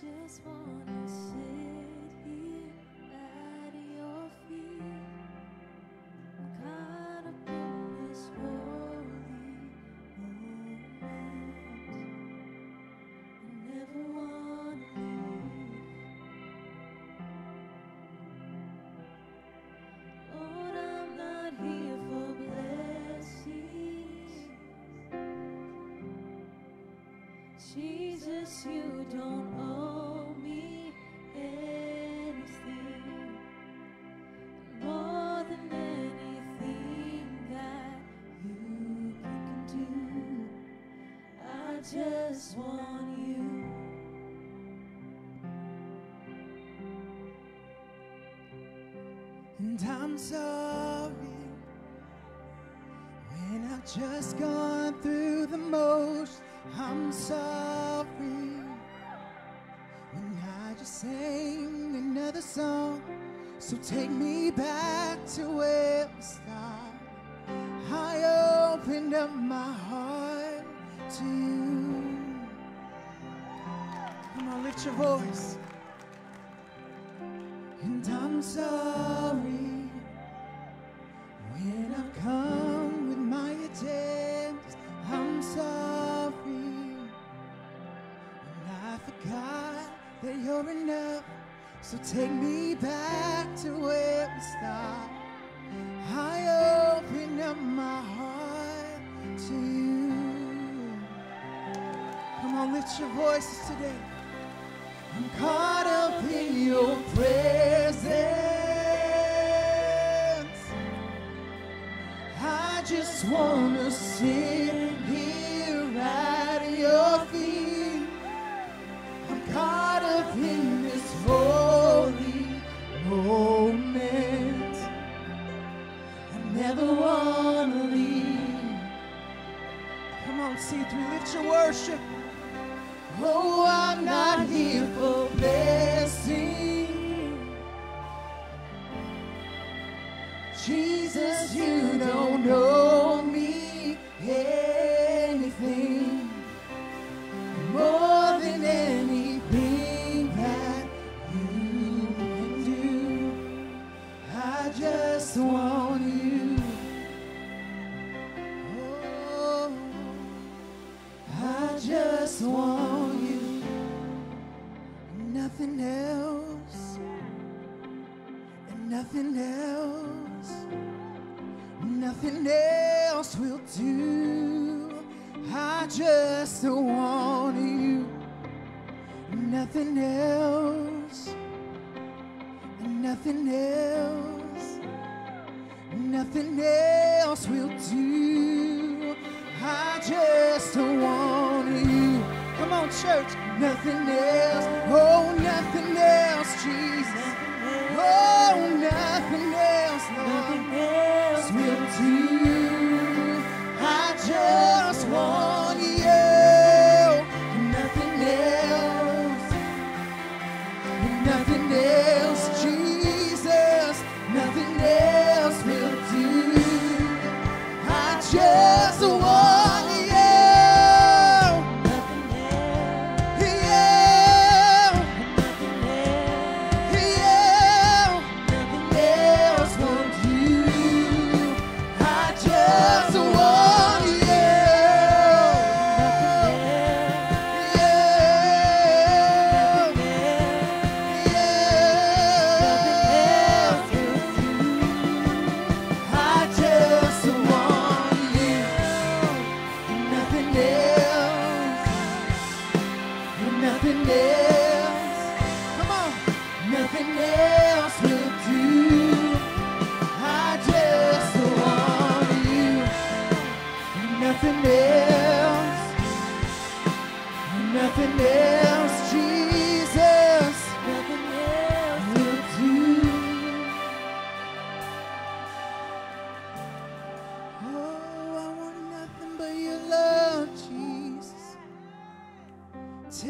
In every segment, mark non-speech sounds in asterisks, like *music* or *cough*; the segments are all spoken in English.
just wanna sit Jesus, you don't owe me anything more than anything that you can do. I just want you. And I'm sorry when I've just gone through the most. I'm sorry So take me back to where we started. I opened up my heart to you. Come on, lift your voice. And I'm sorry when I've come with my attempts. I'm sorry when I forgot that you're enough. So take me back to we. I open up my heart to you. Come on, lift your voices today. I'm caught up in your presence. I just wanna sit here at your feet. Never wanna leave. Come on, C3, lift your worship. Oh, I'm not here for blessing. Jesus, you don't know nothing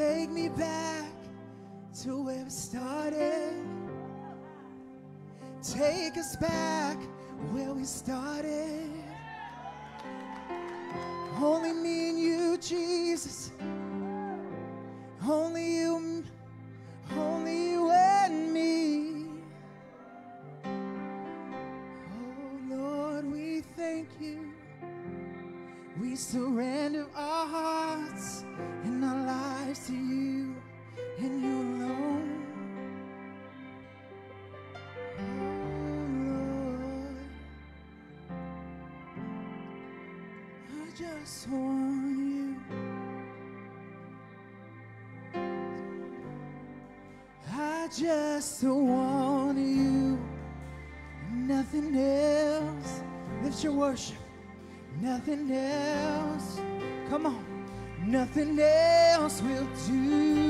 take me back to where we started. Take us back where we started. Only me and you, Jesus. just want you. I just want you. Nothing else. Lift your worship. Nothing else. Come on. Nothing else will do.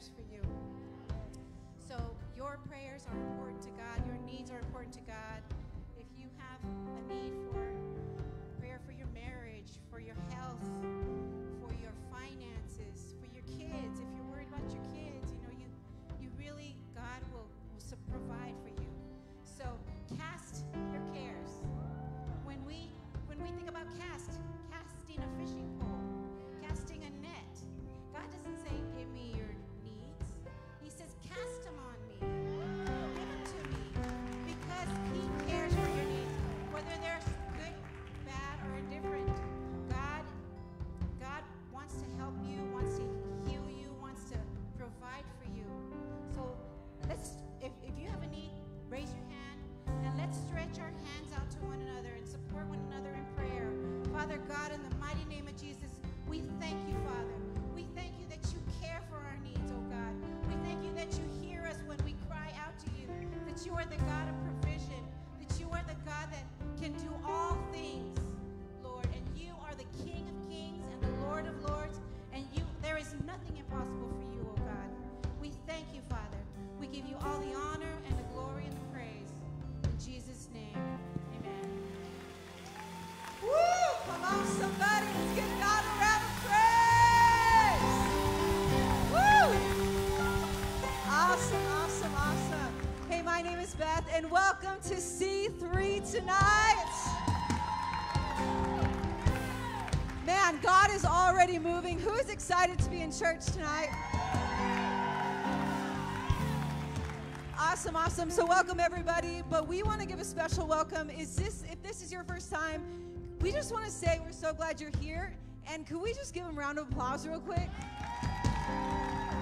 prayers for you. So your prayers are important to God. Your needs are important to God. Father God, in the tonight. Man, God is already moving. Who is excited to be in church tonight? Awesome, awesome. So welcome everybody, but we want to give a special welcome. Is this if this is your first time, we just want to say we're so glad you're here. And could we just give them a round of applause real quick?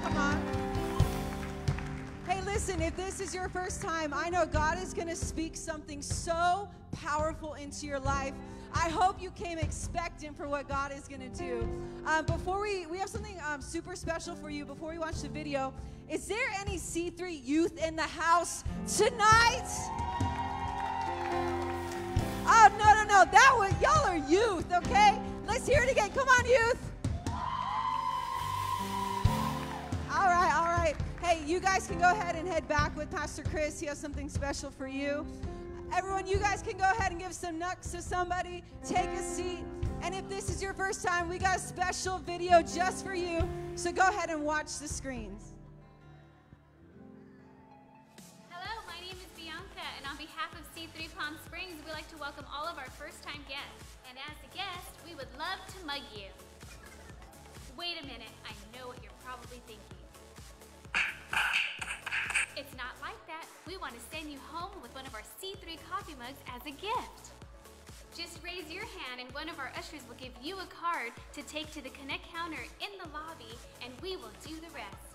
Come on. Listen, if this is your first time, I know God is going to speak something so powerful into your life. I hope you came expectant for what God is going to do. Um, before we, we have something um, super special for you before we watch the video. Is there any C3 youth in the house tonight? Oh, no, no, no. That was, y'all are youth, okay? Let's hear it again. Come on, youth. Hey, you guys can go ahead and head back with Pastor Chris. He has something special for you. Everyone, you guys can go ahead and give some nucks to somebody. Take a seat. And if this is your first time, we got a special video just for you. So go ahead and watch the screens. Hello, my name is Bianca, and on behalf of C3 Palm Springs, we'd like to welcome all of our first time guests. And as a guest, we would love to mug you. Wait a minute, I know what you're probably thinking. It's not like that. We want to send you home with one of our C3 coffee mugs as a gift. Just raise your hand, and one of our ushers will give you a card to take to the Connect counter in the lobby, and we will do the rest.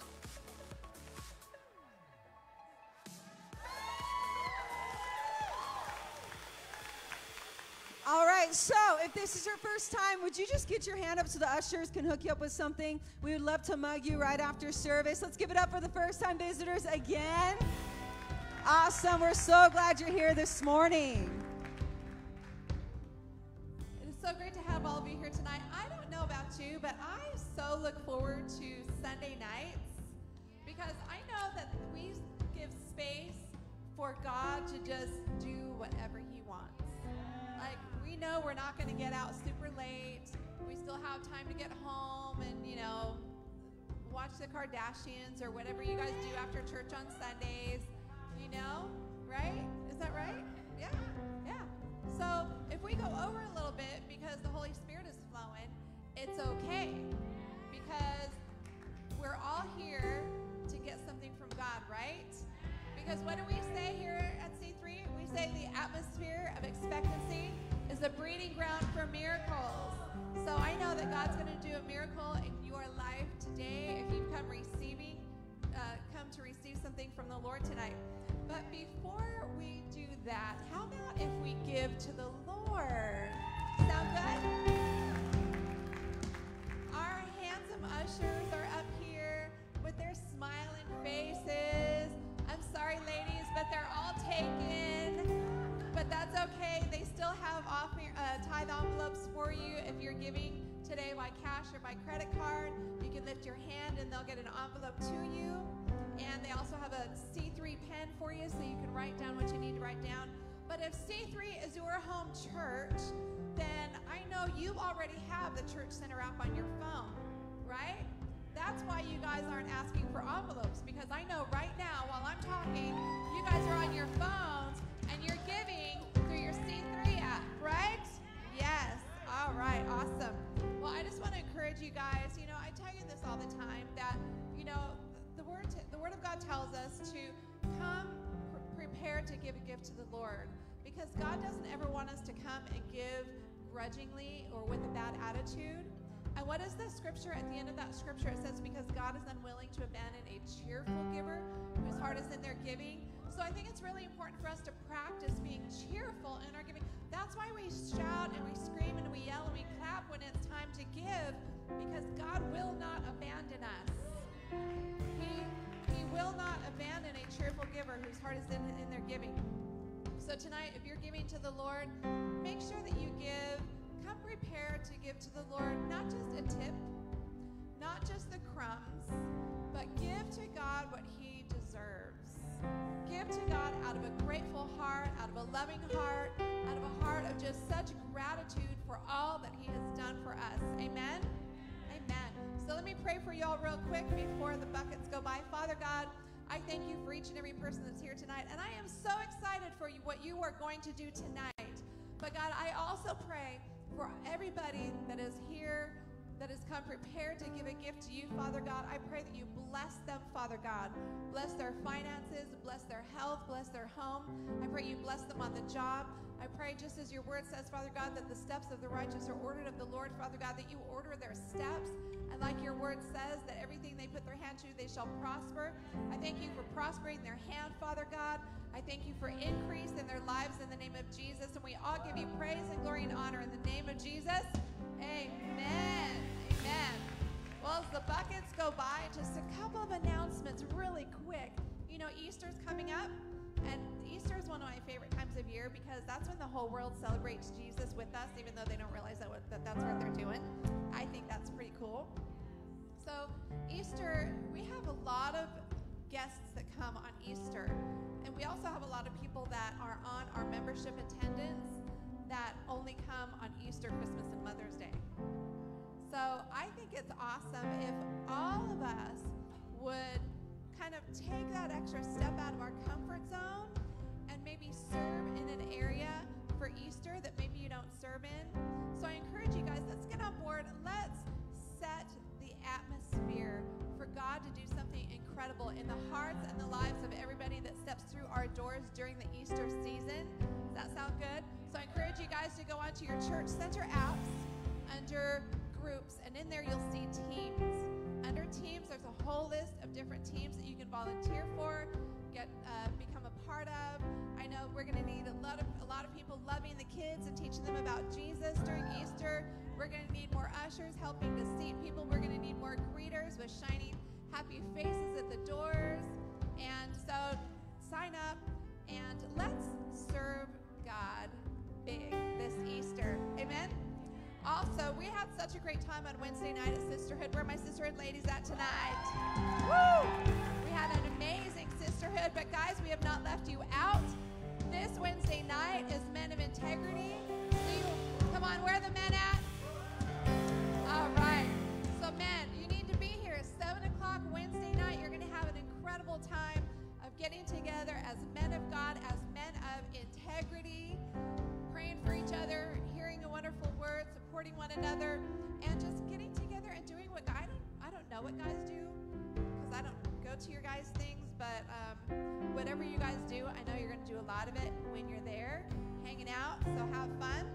All right, so if this is your first time, would you just get your hand up so the ushers can hook you up with something? We would love to mug you right after service. Let's give it up for the first time visitors again. Awesome. We're so glad you're here this morning. It is so great to have all of you here tonight. I don't know about you, but I so look forward to Sunday nights because I know that we give space for God to just do whatever He wants. Know we're not going to get out super late. We still have time to get home and, you know, watch the Kardashians or whatever you guys do after church on Sundays. You know, right? Is that right? Yeah, yeah. So if we go over a little bit because the Holy Spirit is flowing, it's okay because we're all here to get something from God, right? Because what do we say here at C3? We say the atmosphere of expectancy the breeding ground for miracles. So I know that God's going to do a miracle in your life today if you've come receiving, uh, come to receive something from the Lord tonight. But before we do that, how about if we give to the Lord? Sound good? Our handsome ushers are up here with their smiling faces. I'm sorry, ladies, but they're all taken. But that's okay. They still have off uh, tithe envelopes for you if you're giving today by cash or by credit card. You can lift your hand and they'll get an envelope to you. And they also have a C3 pen for you so you can write down what you need to write down. But if C3 is your home church, then I know you already have the church center app on your phone, right? That's why you guys aren't asking for envelopes because I know right now while I'm talking, you guys are on your phones give to the Lord because God doesn't ever want us to come and give grudgingly or with a bad attitude. And what is the scripture? At the end of that scripture, it says, Because God is unwilling to abandon a cheerful giver whose heart is in their giving. So I think it's really important for us to practice being cheerful in our giving. That's why we shout and we scream and we yell and we clap when it's time to give, because God will not abandon us. He, he will not abandon a cheerful giver whose heart is in, in their giving. So tonight, if you're giving to the Lord, make sure that you give. Come prepared to give to the Lord not just a tip, not just the crumbs, but give to God what He deserves. Give to God out of a grateful heart, out of a loving heart, out of a heart of just such gratitude for all that He has done for us. Amen? So let me pray for y'all real quick before the buckets go by. Father God, I thank you for each and every person that's here tonight. And I am so excited for you, what you are going to do tonight. But God, I also pray for everybody that is here, that has come prepared to give a gift to you, Father God. I pray that you bless them, Father God. Bless their finances, bless their health, bless their home. I pray you bless them on the job. I pray, just as your word says, Father God, that the steps of the righteous are ordered of the Lord, Father God, that you order their steps. And like your word says, that everything they put their hand to, they shall prosper. I thank you for prospering their hand, Father God. I thank you for increase in their lives in the name of Jesus. And we all give you praise and glory and honor in the name of Jesus. Amen. Amen. Well, as the buckets go by, just a couple of announcements really quick. You know, Easter's coming up, and Easter is one of my favorite times of year because that's when the whole world celebrates Jesus with us, even though they don't realize that, that that's what they're doing. I think that's pretty cool. So, Easter, we have a lot of guests that come on Easter. And we also have a lot of people that are on our membership attendance that only come on Easter, Christmas, and Mother's Day. So, I think it's awesome if all of us would kind of take that extra step out of our comfort zone and maybe serve in an area for Easter that maybe you don't serve in. So I encourage you guys, let's get on board. Let's set the atmosphere God to do something incredible in the hearts and the lives of everybody that steps through our doors during the Easter season. Does that sound good? So I encourage you guys to go onto your church center apps under groups, and in there you'll see teams. Under teams, there's a whole list of different teams that you can volunteer for, get uh, become a part of. I know we're going to need a lot of a lot of people loving the kids and teaching them about Jesus during Easter. We're going to need more ushers helping to seat people. We're going to need more greeters with shining happy faces at the doors. And so sign up and let's serve God big this Easter. Amen. Also, we had such a great time on Wednesday night at Sisterhood. Where are my Sisterhood ladies at tonight? Woo! We had an amazing sisterhood, but guys, we have not left you out. This Wednesday night is Men of Integrity. Will you, come on, where are the men at? All right. So, men, you need to be here. 7 o'clock Wednesday night. You're going to have an incredible time of getting together as men of God, as men of integrity, praying for each other, hearing a wonderful word, supporting one another, and just getting together and doing what I don't I don't know what guys do because I don't go to your guys' things, but um, whatever you guys do, I know you're going to do a lot of it when you're there, hanging out. So have fun.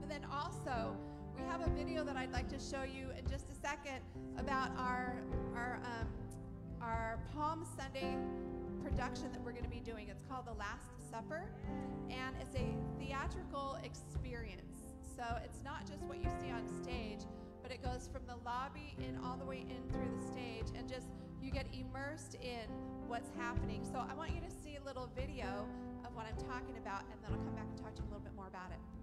But then also, we have a video that I'd like to show you in just a second about our our um, our Palm Sunday production that we're going to be doing. It's called The Last Supper, and it's a theatrical experience. So it's not just what you see on stage, but it goes from the lobby in all the way in through the stage, and just you get immersed in what's happening. So I want you to see a little video of what I'm talking about, and then I'll come back and talk to you a little bit more about it.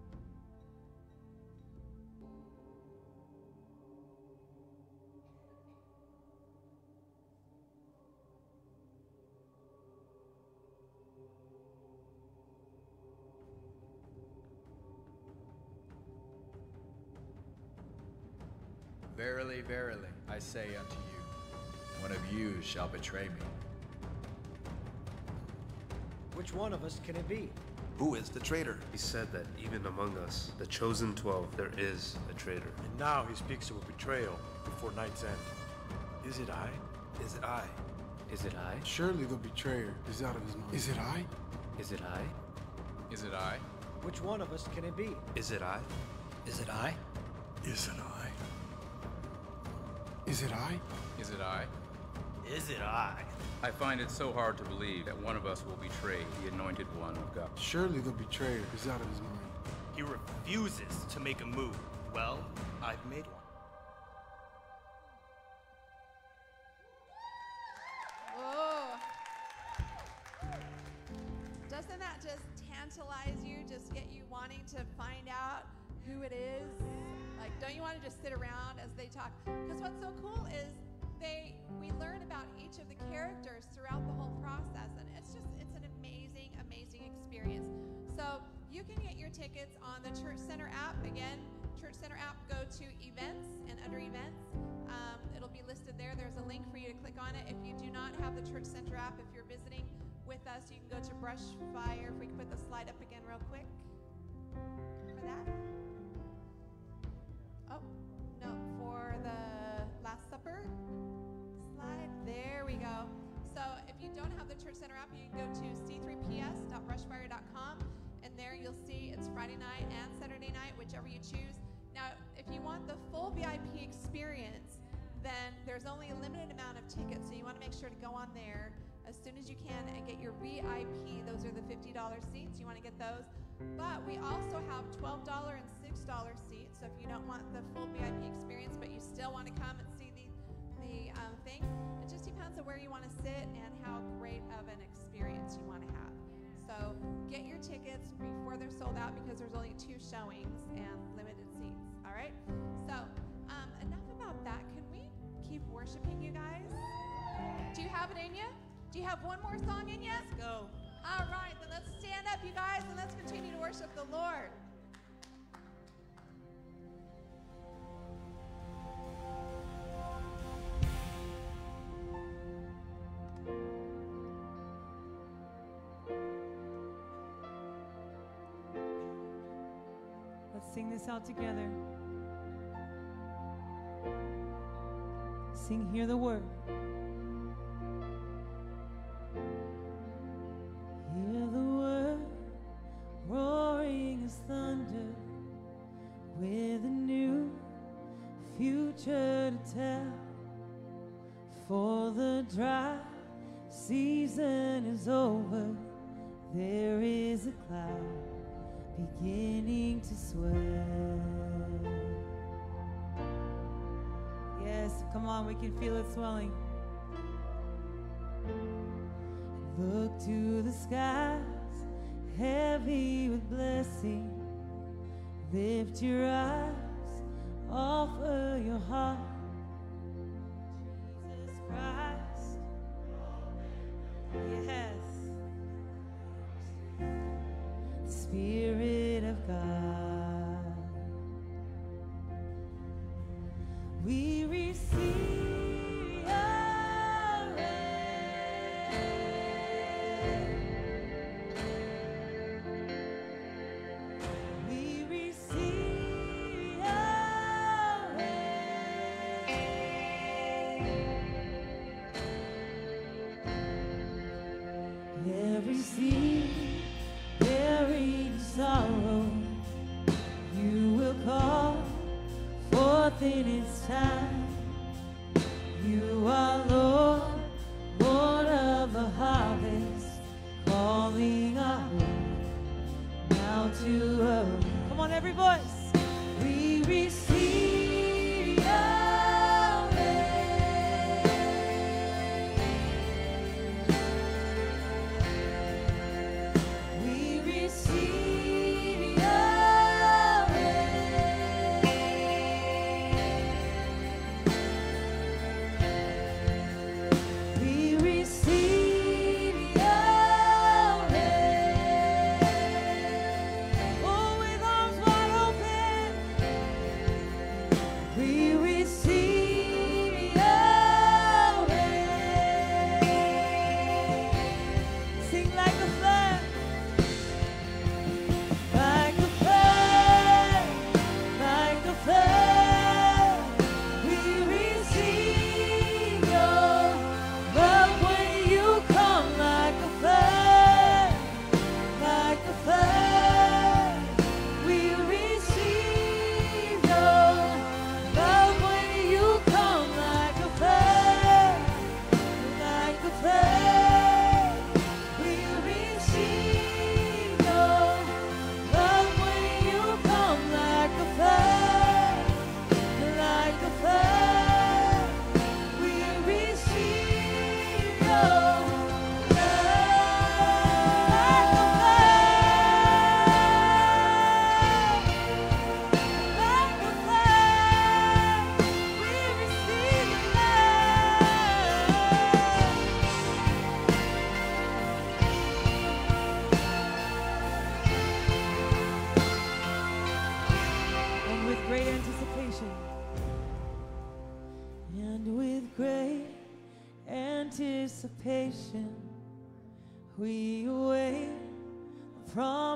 Verily, verily, I say unto you, one of you shall betray me. Which one of us can it be? Who is the traitor? He said that even among us, the chosen twelve, there is a traitor. And now he speaks of a betrayal before night's end. Is it I? Is it I? Is it I? Surely the betrayer is out of his mind. Is it I? Is it I? Is it I? Which one of us can it be? Is it I? Is it I? Is it I? Is it I? Is it I? Is it I? I find it so hard to believe that one of us will betray the anointed one of God. Surely the betrayer is out of his mind. He refuses to make a move. Well, I've made one. Whoa. Doesn't that just tantalize you? Just get you wanting to find out who it is? Like, don't you want to just sit around as they talk? Because what's so cool is they we learn about each of the characters throughout the whole process, and it's just it's an amazing, amazing experience. So you can get your tickets on the Church Center app. Again, Church Center app. Go to events, and under events, um, it'll be listed there. There's a link for you to click on it. If you do not have the Church Center app, if you're visiting with us, you can go to Brushfire. If we can put the slide up again, real quick, for that. Oh no, for the Last Supper slide. There we go. So if you don't have the Church Center app, you can go to c3ps.brushfire.com and there you'll see it's Friday night and Saturday night, whichever you choose. Now, if you want the full VIP experience, then there's only a limited amount of tickets, so you want to make sure to go on there as soon as you can and get your VIP. Those are the $50 seats. You want to get those. But we also have $12 and $6 seats. So if you don't want the full VIP experience, but you still want to come and see the, the um, thing, it just depends on where you want to sit and how great of an experience you want to have. So get your tickets before they're sold out because there's only two showings and limited seats. All right? So um, enough about that. Can we keep worshiping, you guys? Do you have it in you? Do you have one more song in you? Let's go. All right, then let's stand up, you guys, and let's continue to worship the Lord. Let's sing this out together. Sing, hear the word. Hear the word roaring as thunder with a new future to tell. For the dry season is over, there is a cloud beginning to swell. Yes, come on, we can feel it swelling. Look to the skies, heavy with blessing. Lift your eyes, offer your heart. Jesus Christ.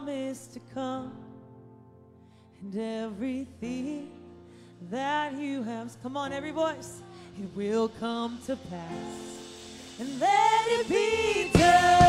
Promise to come and everything that you have. Come on, every voice. It will come to pass. And let it be done.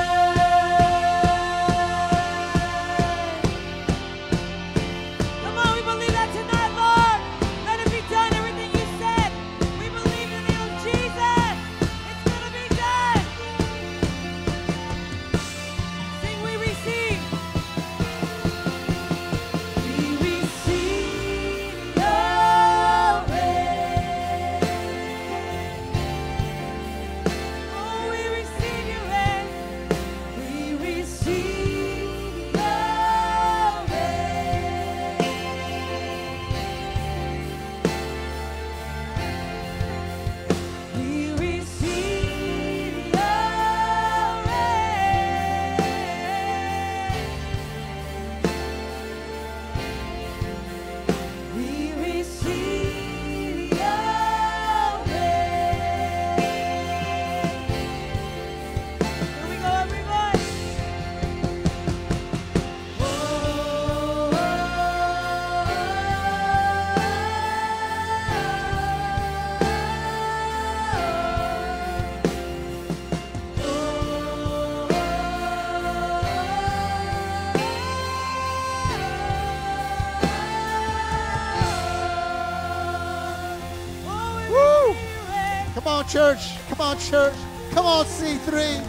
Church. Come on, church. Come on, C3.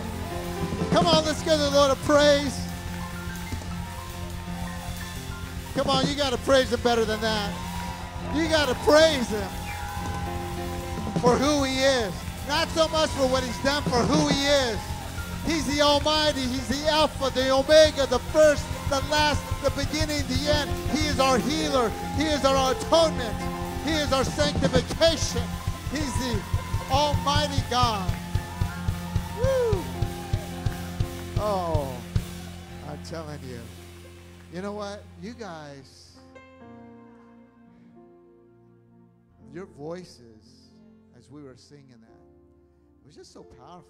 Come on, let's give the Lord a praise. Come on, you got to praise Him better than that. You got to praise Him for who He is. Not so much for what He's done, for who He is. He's the Almighty. He's the Alpha, the Omega, the first, the last, the beginning, the end. He is our healer. He is our atonement. He is our sanctification. He's the Almighty God. Woo! Oh, I'm telling you. You know what? You guys, your voices, as we were singing that, it was just so powerful.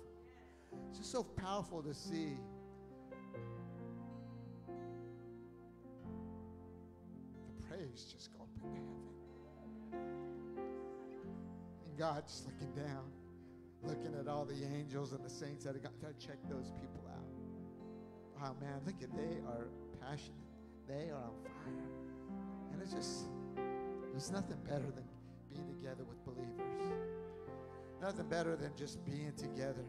It's just so powerful to see. The praise just God just looking down, looking at all the angels and the saints that got to check those people out. Oh man, look at they are passionate. They are on fire. And it's just there's nothing better than being together with believers. Nothing better than just being together.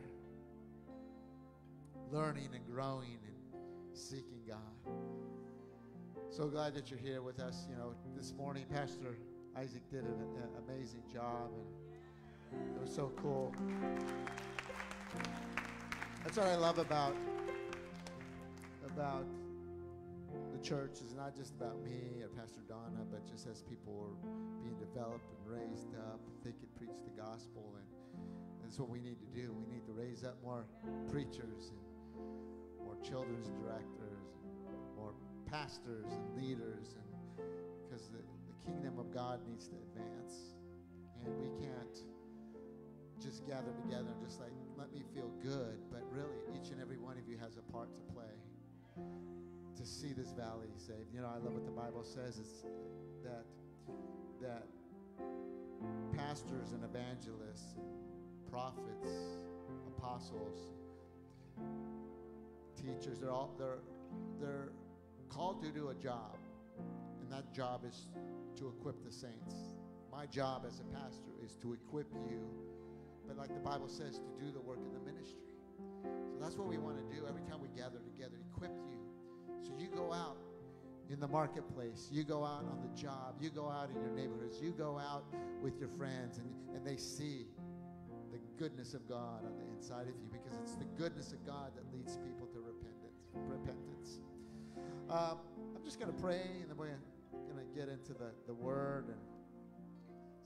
Learning and growing and seeking God. So glad that you're here with us. You know, this morning Pastor Isaac did an, an amazing job and it was so cool. That's what I love about about the church is not just about me or Pastor Dawna, but just as people are being developed and raised up, they can preach the gospel, and that's what we need to do. We need to raise up more preachers and more children's directors, and more pastors and leaders, and because the, the kingdom of God needs to advance, and we can't just gather together and just like let me feel good, but really each and every one of you has a part to play to see this valley saved. You know, I love what the Bible says. It's that that pastors and evangelists, prophets, apostles, teachers, they're all they're they're called to do a job. And that job is to equip the saints. My job as a pastor is to equip you, but like the Bible says, to do the work of the ministry. So that's what we want to do every time we gather together, equip you. So you go out in the marketplace, you go out on the job, you go out in your neighborhoods, you go out with your friends, and, and they see the goodness of God on the inside of you because it's the goodness of God that leads people to repentance. repentance. Um, I'm just going to pray, and then we're going to get into the, the Word and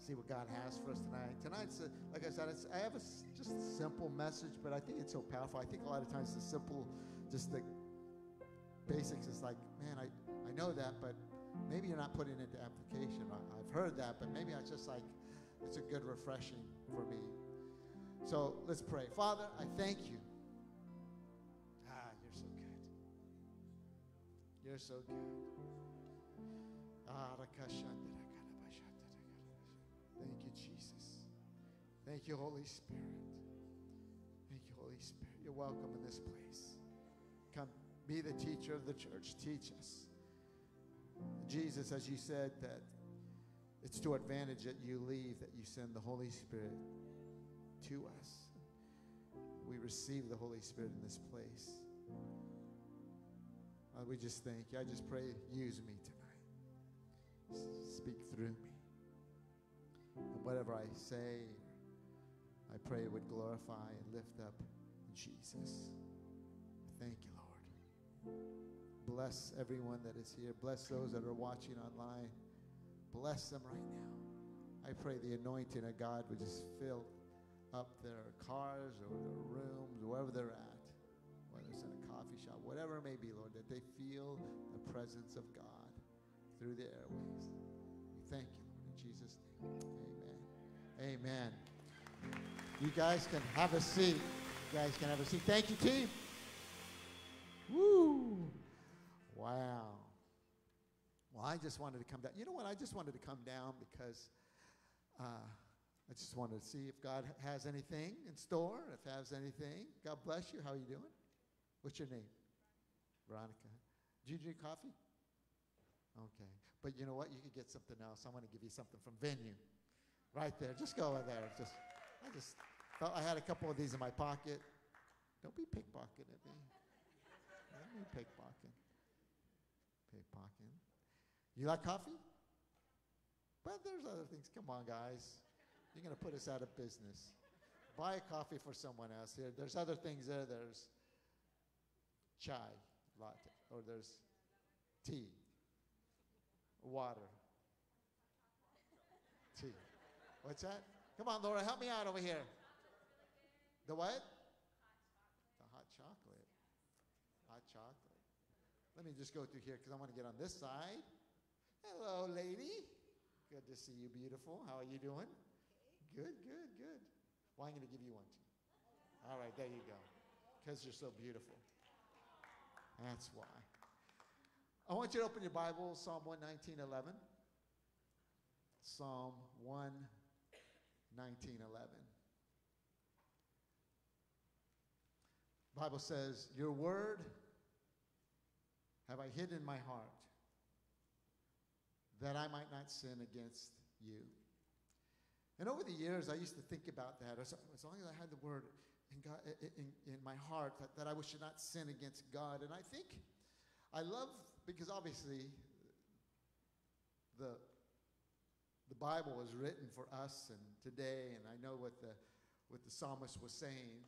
see what God has for us tonight. Tonight's, a, like I said, it's, I have a just a simple message, but I think it's so powerful. I think a lot of times the simple, just the basics is like, man, I, I know that, but maybe you're not putting it into application. I, I've heard that, but maybe I just like, it's a good refreshing for me. So let's pray. Father, I thank you. Ah, you're so good. You're so good. Ah, Thank Thank you, Holy Spirit. Thank you, Holy Spirit. You're welcome in this place. Come, be the teacher of the church. Teach us. Jesus, as you said, that it's to advantage that you leave, that you send the Holy Spirit to us. We receive the Holy Spirit in this place. We just thank you. I just pray, use me tonight. Speak through me. And whatever I say, I pray it would glorify and lift up Jesus. Thank you, Lord. Bless everyone that is here. Bless those that are watching online. Bless them right now. I pray the anointing of God would just fill up their cars or their rooms, wherever they're at, whether it's in a coffee shop, whatever it may be, Lord, that they feel the presence of God through the airways. We thank you, Lord, in Jesus' name. Amen. Amen. You guys can have a seat. You guys can have a seat. Thank you, team. Woo! Wow. Well, I just wanted to come down. You know what? I just wanted to come down because uh, I just wanted to see if God has anything in store, if has anything. God bless you. How are you doing? What's your name? Veronica. Do you drink coffee? Okay. But you know what? You could get something else. I'm going to give you something from Venue. Right there. Just go over there. Just, I just felt I had a couple of these in my pocket. Don't be pickpocketing me. Don't be pickpocketing. Pickpocketing. You like coffee? But there's other things. Come on, guys. You're going to put us out of business. Buy a coffee for someone else here. There's other things there. There's chai latte, or there's tea, water, tea. What's that? Come on, Laura, help me out over here. The what? The hot chocolate. Hot chocolate. Let me just go through here because I want to get on this side. Hello, lady. Good to see you, beautiful. How are you doing? Good, good, good. Well, I'm going to give you one too. All right, there you go. Because you're so beautiful. That's why. I want you to open your Bible, Psalm 119, 11. Psalm 119, 11. Bible says, Your word have I hid in my heart that I might not sin against you. And over the years, I used to think about that. As, as long as I had the word in, God, in, in my heart, that, that I should not sin against God. And I think I love, because obviously the, the Bible was written for us and today, and I know what the, what the psalmist was saying.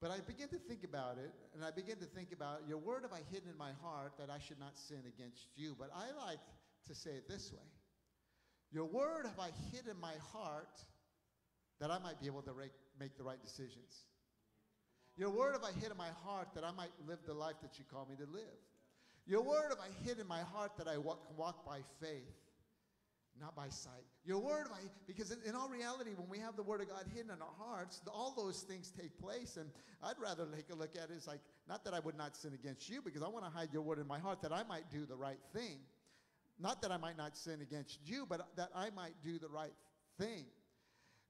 But I begin to think about it, and I begin to think about your word have I hidden in my heart that I should not sin against you. But I like to say it this way Your word have I hid in my heart that I might be able to make the right decisions. Your word have I hid in my heart that I might live the life that you call me to live. Your word have I hid in my heart that I walk, walk by faith, not by sight. Your word, I, because in, in all reality, when we have the word of God hidden in our hearts, all those things take place. And I'd rather take a look at it as like, not that I would not sin against you, because I want to hide your word in my heart that I might do the right thing. Not that I might not sin against you, but that I might do the right thing.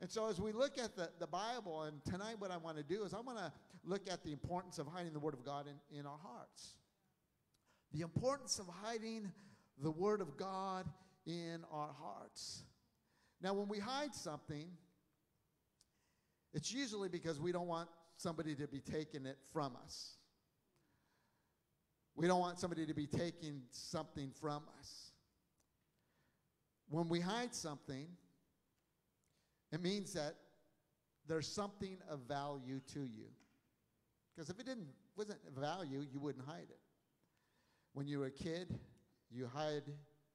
And so, as we look at the, the Bible, and tonight, what I want to do is I want to look at the importance of hiding the Word of God in, in our hearts. The importance of hiding the Word of God in our hearts. Now, when we hide something, it's usually because we don't want somebody to be taking it from us. We don't want somebody to be taking something from us. When we hide something, it means that there's something of value to you. Because if it didn't wasn't value, you wouldn't hide it. When you were a kid, you hide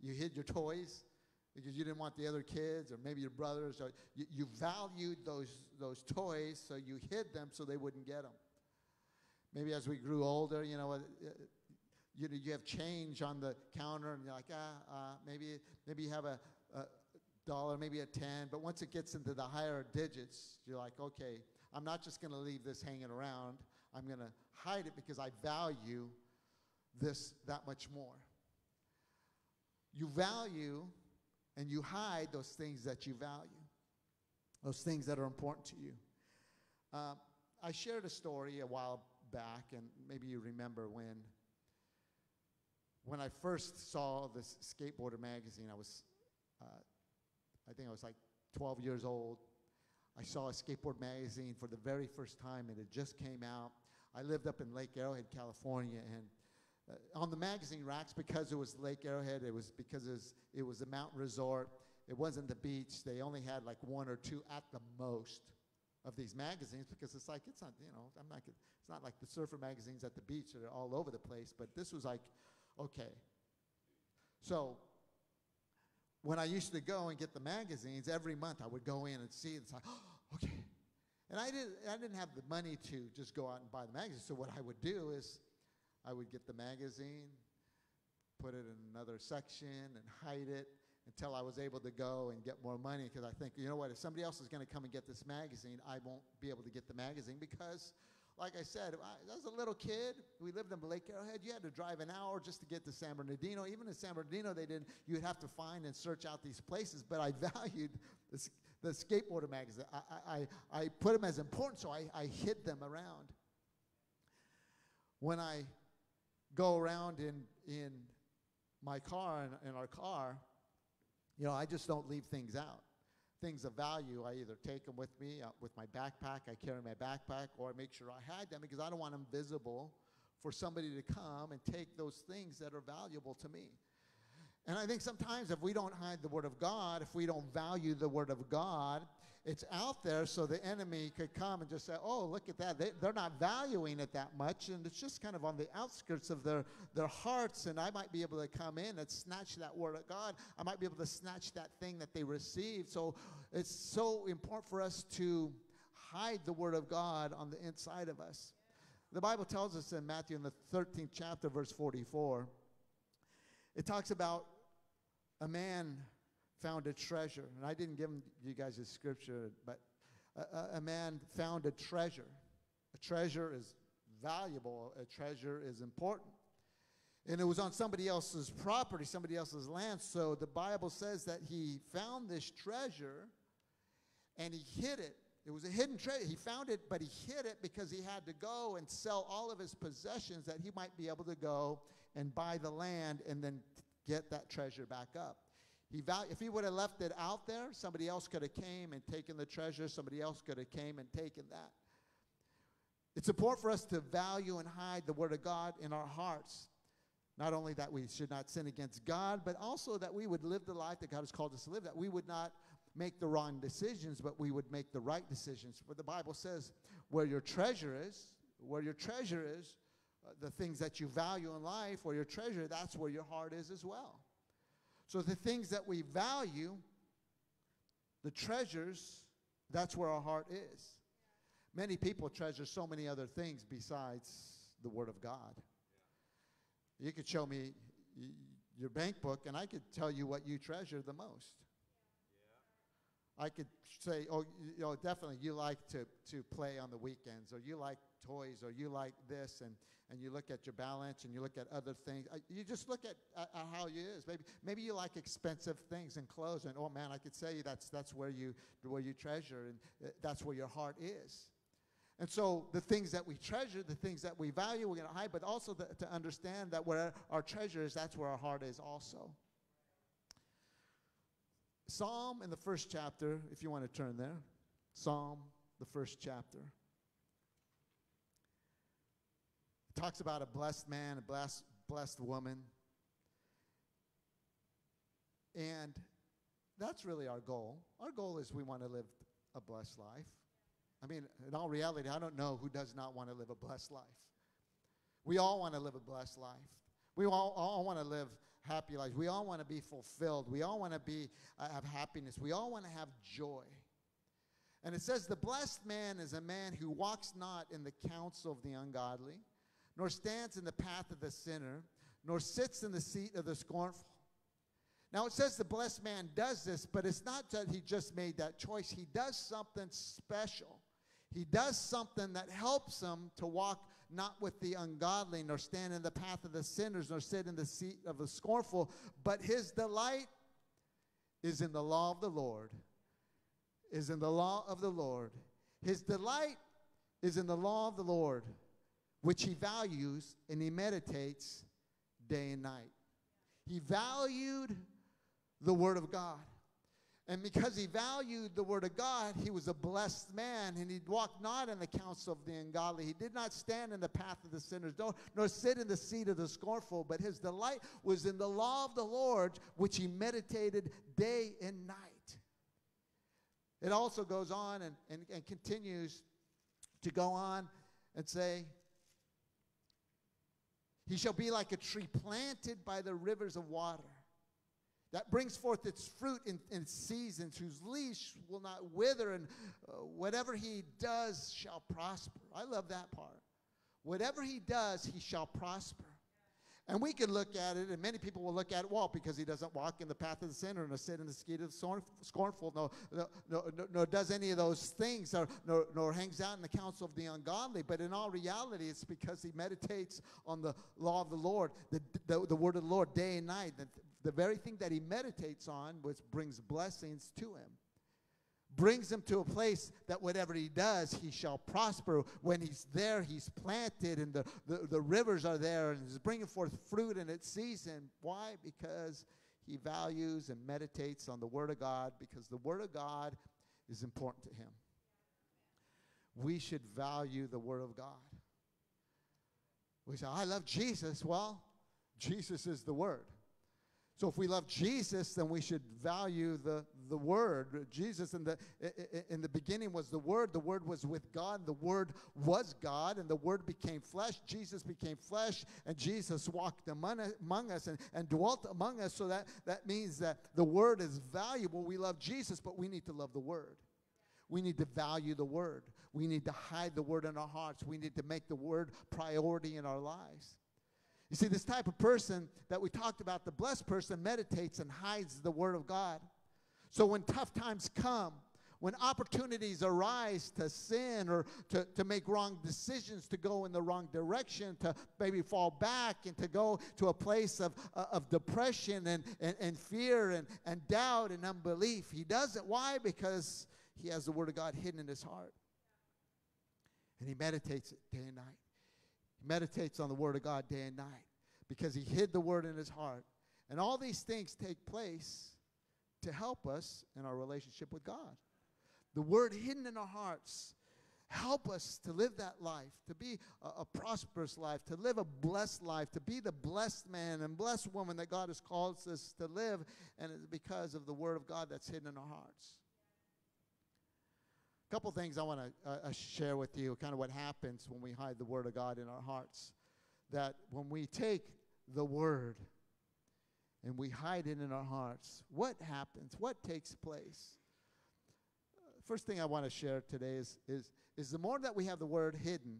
you hid your toys because you didn't want the other kids or maybe your brothers or you, you valued those those toys so you hid them so they wouldn't get them. Maybe as we grew older, you know, uh, you, you have change on the counter and you're like, ah, uh, maybe maybe you have a, a dollar, maybe a 10, but once it gets into the higher digits, you're like, okay, I'm not just going to leave this hanging around. I'm going to hide it because I value this that much more. You value and you hide those things that you value, those things that are important to you. Um, I shared a story a while back, and maybe you remember when when I first saw this skateboarder magazine. I was, uh, I think I was like 12 years old. I saw a skateboard magazine for the very first time, and it just came out. I lived up in Lake Arrowhead, California, and uh, on the magazine racks, because it was Lake Arrowhead, it was because it was, it was a mountain resort. It wasn't the beach. They only had like one or two at the most of these magazines because it's like it's not you know I'm not it's not like the surfer magazines at the beach that are all over the place. But this was like okay. So when I used to go and get the magazines every month, I would go in and see. It's like oh, *gasps* okay. And I didn't, I didn't have the money to just go out and buy the magazine. So what I would do is I would get the magazine, put it in another section, and hide it until I was able to go and get more money. Because I think, you know what, if somebody else is going to come and get this magazine, I won't be able to get the magazine because. Like I said, I, as a little kid, we lived in Lake Arrowhead. You had to drive an hour just to get to San Bernardino. Even in San Bernardino, they didn't. You'd have to find and search out these places. But I *laughs* valued the, the skateboarder magazine. I, I, I put them as important, so I, I hid them around. When I go around in, in my car, in, in our car, you know, I just don't leave things out. Things of value, I either take them with me uh, with my backpack, I carry my backpack, or I make sure I hide them because I don't want them visible for somebody to come and take those things that are valuable to me. And I think sometimes if we don't hide the Word of God, if we don't value the Word of God, it's out there so the enemy could come and just say, oh, look at that. They, they're not valuing it that much. And it's just kind of on the outskirts of their, their hearts. And I might be able to come in and snatch that Word of God. I might be able to snatch that thing that they received. So it's so important for us to hide the Word of God on the inside of us. The Bible tells us in Matthew in the 13th chapter, verse 44, it talks about a man found a treasure. And I didn't give you guys a scripture, but a, a, man found a treasure. A treasure is valuable, a treasure is important. And it was on somebody else's property, somebody else's land. So the Bible says that he found this treasure and he hid it. It was a hidden treasure. He found it, but he hid it because he had to go and sell all of his possessions that he might be able to go and buy the land and then get that treasure back up. He val- if he would have left it out there, somebody else could have came and taken the treasure. Somebody else could have came and taken that. It's important for us to value and hide the Word of God in our hearts. Not only that we should not sin against God, but also that we would live the life that God has called us to live, that we would not make the wrong decisions, but we would make the right decisions. For the Bible says, where your treasure is, where your treasure is, uh, the things that you value in life, where your treasure, that's where your heart is as well. So the things that we value, the treasures, that's where our heart is. Many people treasure so many other things besides the Word of God. You could show me your bank book, and I could tell you what you treasure the most. I could say, oh, you know, definitely you like to, to play on the weekends, or you like toys, or you like this, and, and you look at your balance and you look at other things. You just look at, how you is. Maybe, maybe you like expensive things and clothes, and oh man, I could say you that's, that's where, you, where you treasure, and uh, that's where your heart is. And so the things that we treasure, the things that we value, we're going to hide, but also the, to understand that where our treasure is, that's where our heart is also. Psalm in the first chapter, if you want to turn there. Psalm, the first chapter. It talks about a blessed man, a blessed, blessed woman. And that's really our goal. Our goal is we want to live a blessed life. I mean, in all reality, I don't know who does not want to live a blessed life. We all want to live a blessed life. We all, all want to live happy lives. We all want to be fulfilled. We all want to be uh, have happiness. We all want to have joy. And it says, "The blessed man is a man who walks not in the counsel of the ungodly, nor stands in the path of the sinner, nor sits in the seat of the scornful. Now it says the blessed man does this, but it's not that he just made that choice. He does something special. He does something that helps him to walk not with the ungodly, nor stand in the path of the sinners, nor sit in the seat of the scornful, but his delight is in the law of the Lord. Is in the law of the Lord. His delight is in the law of the Lord, which he values and he meditates day and night. He valued the Word of God. And because he valued the Word of God, he was a blessed man, and he walked not in the counsel of the ungodly. He did not stand in the path of the sinners, nor, nor sit in the seat of the scornful, but his delight was in the law of the Lord, which he meditated day and night. It also goes on and, and, and continues to go on and say, He shall be like a tree planted by the rivers of water that brings forth its fruit in, in seasons, whose leaves will not wither, and uh, whatever he does shall prosper. I love that part. Whatever he does, he shall prosper. And we can look at it, and many people will look at it, well, because he doesn't walk in the path of the sinner, nor sit in the seat of the scornful, nor, no, no, no, nor does any of those things, nor, nor, nor hangs out in the counsel of the ungodly. But in all reality, it's because he meditates on the law of the Lord, the, the, the word of the Lord, day and night. The, the very thing that he meditates on, which brings blessings to him brings him to a place that whatever he does, he shall prosper. When he's there, he's planted, and the, the, the rivers are there, and he's bringing forth fruit in its season. Why? Because he values and meditates on the Word of God, because the Word of God is important to him. We should value the Word of God. We say, I love Jesus. Well, Jesus is the Word. So if we love Jesus, then we should value the, the Word. Jesus in the, in the beginning was the Word. The Word was with God. The Word was God, and the Word became flesh. Jesus became flesh, and Jesus walked among, among us and, and dwelt among us. So that, that means that the Word is valuable. We love Jesus, but we need to love the Word. We need to value the Word. We need to hide the Word in our hearts. We need to make the Word priority in our lives. You see, this type of person that we talked about, the blessed person, meditates and hides the Word of God. So when tough times come, when opportunities arise to sin or to, to make wrong decisions, to go in the wrong direction, to maybe fall back and to go to a place of, uh, of depression and, and, and fear and, and doubt and unbelief, he does it. Why? Because he has the Word of God hidden in his heart. And he meditates it day and night. He meditates on the Word of God day and night because he hid the Word in his heart. And all these things take place to help us in our relationship with God. The Word hidden in our hearts help us to live that life, to be a, a, prosperous life, to live a blessed life, to be the blessed man and blessed woman that God has called us to live, and it's because of the Word of God that's hidden in our hearts. A couple things I want to uh, uh, share with you, kind of what happens when we hide the Word of God in our hearts. That when we take the Word and we hide it in our hearts, what happens? What takes place? First thing I want to share today is, is, is the more that we have the Word hidden,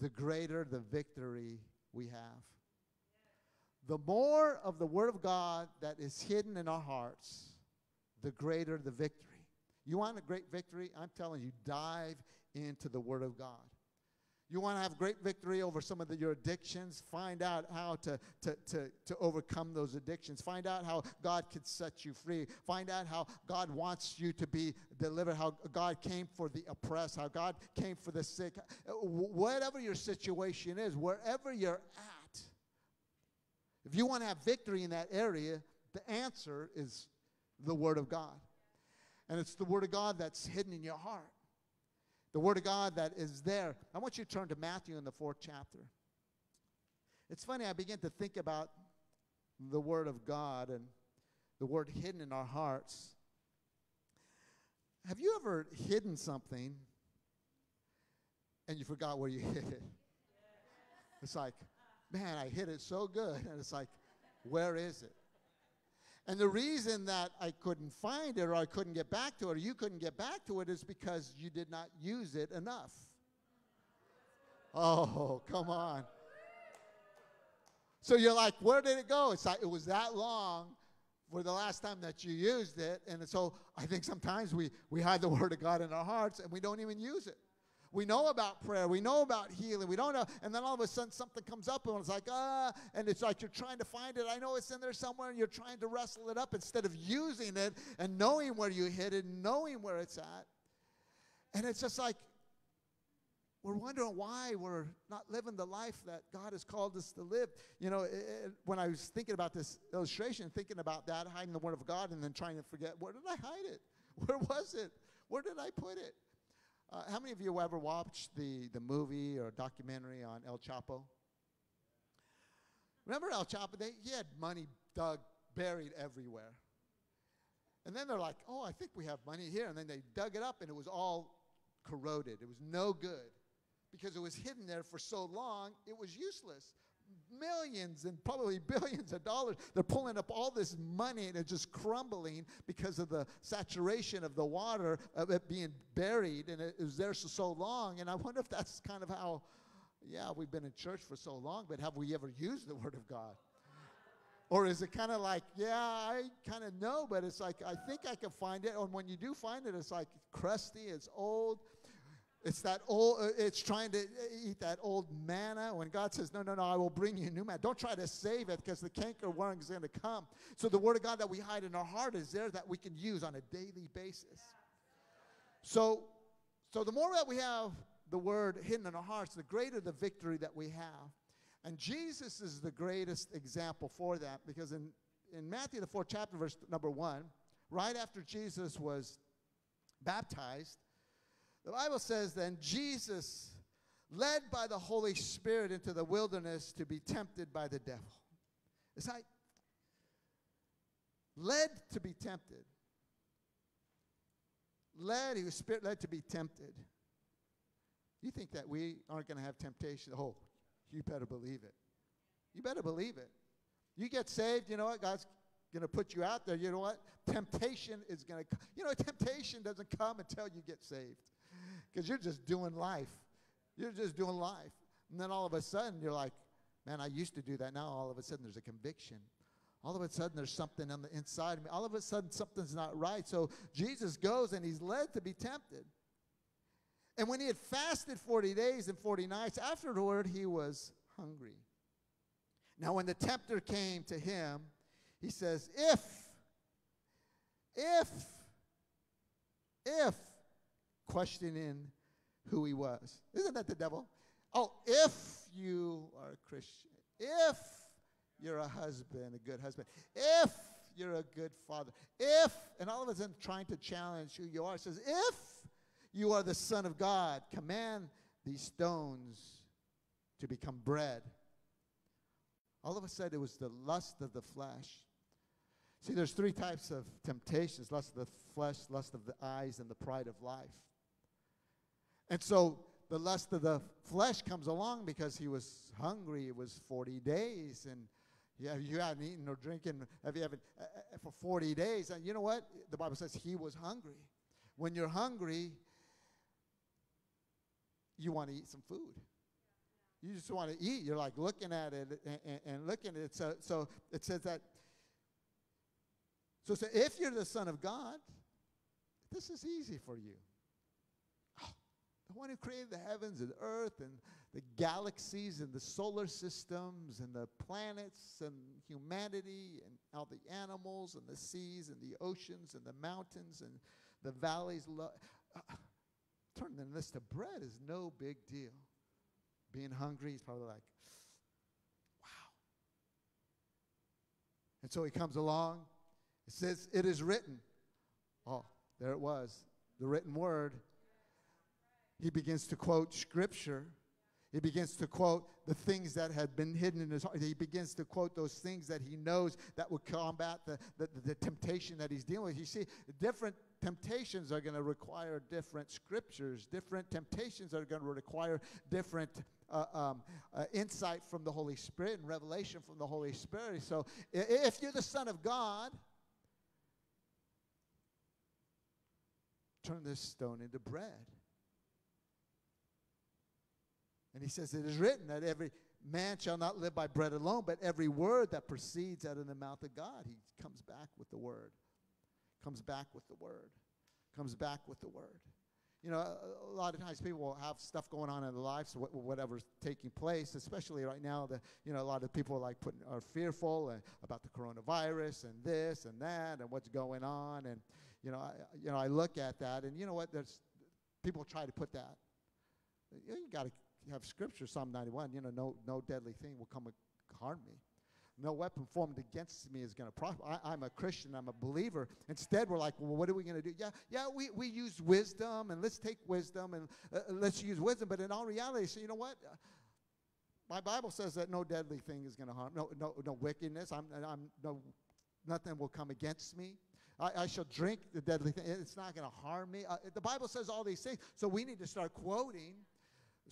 the greater the victory we have. The more of the Word of God that is hidden in our hearts, the greater the victory. You want a great victory? I'm telling you, dive into the Word of God. You want to have great victory over some of the, your addictions? Find out how to, to, to, to overcome those addictions. Find out how God could set you free. Find out how God wants you to be delivered, how God came for the oppressed, how God came for the sick. Whatever your situation is, wherever you're at, if you want to have victory in that area, the answer is the Word of God. And it's the Word of God that's hidden in your heart. The Word of God that is there. I want you to turn to Matthew in the fourth chapter. It's funny, I begin to think about the Word of God and the Word hidden in our hearts. Have you ever hidden something and you forgot where you *laughs* hid it? It's like, man, I hid it so good. And it's like, where is it? And the reason that I couldn't find it or I couldn't get back to it or you couldn't get back to it is because you did not use it enough. Oh, come on. So you're like, where did it go? It's like it was that long for the last time that you used it. And so I think sometimes we, we hide the Word of God in our hearts and we don't even use it. We know about prayer. We know about healing. We don't know. And then all of a sudden something comes up and it's like, ah, and it's like you're trying to find it. I know it's in there somewhere and you're trying to wrestle it up instead of using it and knowing where you hid it, knowing where it's at. And it's just like, we're wondering why we're not living the life that God has called us to live. You know, it, it, when I was thinking about this illustration, thinking about that, hiding the Word of God, and then trying to forget, where did I hide it? *laughs* Where was it? Where did I put it? Uh, how many of you ever watched the, the movie or documentary on El Chapo? Remember El Chapo? They, he had money dug, buried everywhere. And then they're like, oh, I think we have money here. And then they dug it up and it was all corroded. It was no good because it was hidden there for so long, it was useless. Millions and probably *laughs* billions of dollars. They're pulling up all this money and it's just crumbling because of the saturation of the water of it being buried and it was there for so long. And I wonder if that's kind of how, yeah, we've been in church for so long, but have we ever used the Word of God? Or is it kind of like, yeah, I kind of know, but it's like, I think I can find it. And when you do find it, it's like crusty, it's old. It's that old, uh, it's trying to eat that old manna. When God says, no, no, no, I will bring you new manna. Don't try to save it because the canker worm is going to come. So the word of God that we hide in our heart is there that we can use on a daily basis. So, so the more that we have the word hidden in our hearts, the greater the victory that we have. And Jesus is the greatest example for that because in, in Matthew, the fourth chapter, verse number one, right after Jesus was baptized, the Bible says then Jesus, led by the Holy Spirit into the wilderness to be tempted by the devil. It's like led to be tempted. Led, he was spirit led to be tempted. You think that we aren't going to have temptation? Oh, you better believe it. You better believe it. You get saved, you know what? God's going to put you out there. You know what? Temptation is going to You know, temptation doesn't come until you get saved because you're just doing life. You're just doing life. And then all of a sudden, you're like, man, I used to do that. Now all of a sudden, there's a conviction. All of a sudden, there's something on the inside of me. All of a sudden, something's not right. So Jesus goes and he's led to be tempted. And when he had fasted 40 days and 40 nights, afterward he was hungry. Now, when the tempter came to him, he says, If, if, if, questioning who he was. Isn't that the devil? Oh, if you are a Christian, if you're a husband, a good husband, if you're a good father, if, and all of a sudden trying to challenge who you are, says, if you are the Son of God, command these stones to become bread. All of a sudden, it was the lust of the flesh. See, there's three types of temptations lust of the flesh, lust of the eyes, and the pride of life. And so the lust of the flesh comes along because he was hungry. It was 40 days. And yeah, you hadn't eaten or drinking have you haven't, uh, uh, for 40 days. And you know what? The Bible says he was hungry. When you're hungry, you want to eat some food. You just want to eat. You're like looking at it and, and, and looking at it. So, so it says that. So, so if you're the Son of God, this is easy for you. The one who created the heavens and earth and the galaxies and the solar systems and the planets and humanity and all the animals and the seas and the oceans and the mountains and the valleys. Lo- uh, turning this to bread is no big deal. Being hungry, he's probably like, wow. And so he comes along. It says, It is written. Oh, there it was, the written word. He begins to quote scripture. He begins to quote the things that had been hidden in his heart. He begins to quote those things that he knows that would combat the, the, the temptation that he's dealing with. You see, different temptations are going to require different scriptures. Different temptations are going to require different uh, um, uh, insight from the Holy Spirit and revelation from the Holy Spirit. So if you're the Son of God, turn this stone into bread. And he says, It is written that every man shall not live by bread alone, but every word that proceeds out of the mouth of God. He comes back with the word. Comes back with the word. Comes back with the word. You know, a, a lot of times people will have stuff going on in their lives, wh- whatever's taking place, especially right now. The, you know, a lot of people are like putting, are fearful uh, about the coronavirus and this and that and what's going on. And, you know, I, you know, I look at that and you know what? There's, people try to put that. You, you got to have scripture, Psalm 91, you know, no, no deadly thing will come harm me. No weapon formed against me is going to prosper. I, I'm a Christian. I'm a believer. Instead, we're like, well, what are we going to do? Yeah, yeah, we, we use wisdom, and let's take wisdom, and uh, let's use wisdom. But in all reality, so you know what? Uh, my Bible says that no deadly thing is going to harm. No, no, no wickedness. I'm, I'm no, nothing will come against me. I, I shall drink the deadly thing. It's not going to harm me. Uh, the Bible says all these things. So we need to start quoting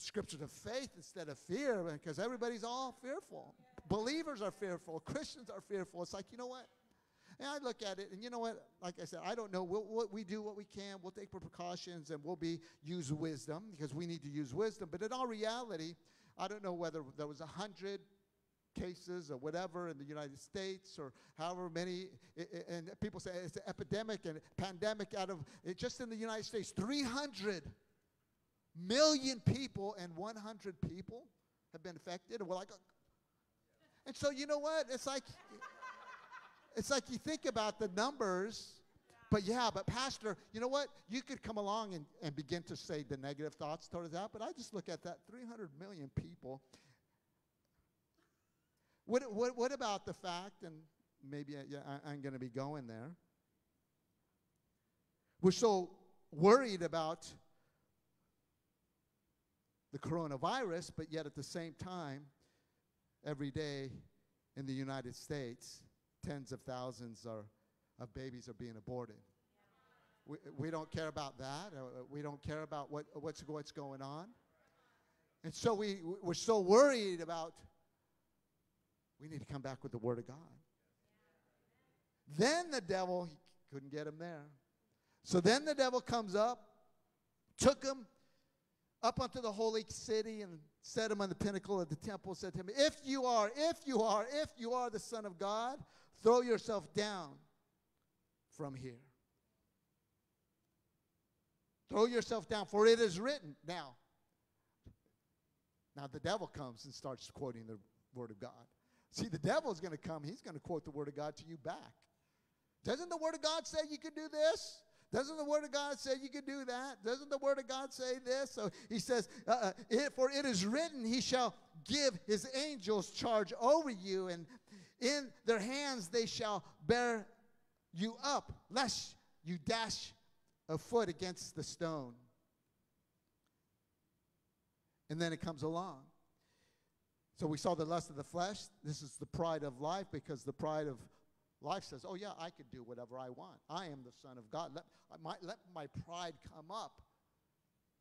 scriptures of faith instead of fear because everybody's all fearful. Believers are fearful. *laughs* Christians are fearful. It's like, you know what? And I look at it, and you know what? Like I said, I don't know. We'll, we'll, we do what we can. We'll take precautions, and we'll be use wisdom because we need to use wisdom. But in all reality, I don't know whether there was a hundred cases or whatever in the United States or however many. And people say it's an epidemic and pandemic out of just in the United States, 300 million people and 100 people have been affected. And we're like, and so you know what? It's like, it's like you think about the numbers, but yeah, but Pastor, you know what? You could come along and, and begin to say the negative thoughts towards that, but I just look at that 300 million people. What, what, what about the fact, and maybe I, yeah, I, I'm going to be going there, we're so worried about the coronavirus, but yet at the same time, every day in the United States, tens of thousands are, of babies are being aborted. We, we don't care about that. Uh, we don't care about what, what's, what's going on. And so we, we're so worried about, we need to come back with the Word of God. Then the devil, he couldn't get him there. So then the devil comes up, took him up onto the holy city and set him on the pinnacle of the temple, said to him, If you are, if you are, if you are the Son of God, throw yourself down from here. Throw yourself down, for it is written. Now, now the devil comes and starts quoting the word of God. See, the devil's going to come, he's going to quote the word of God to you back. Doesn't the word of God say you could do this? Doesn't the word of God say you can do that? Doesn't the word of God say this? So he says, uh, uh, it, For it is written, He shall give His angels charge over you, and in their hands they shall bear you up, lest you dash a foot against the stone. And then it comes along. So we saw the lust of the flesh. This is the pride of life because the pride of life says, oh, yeah, I could do whatever I want. I am the Son of God. Let my, let my pride come up.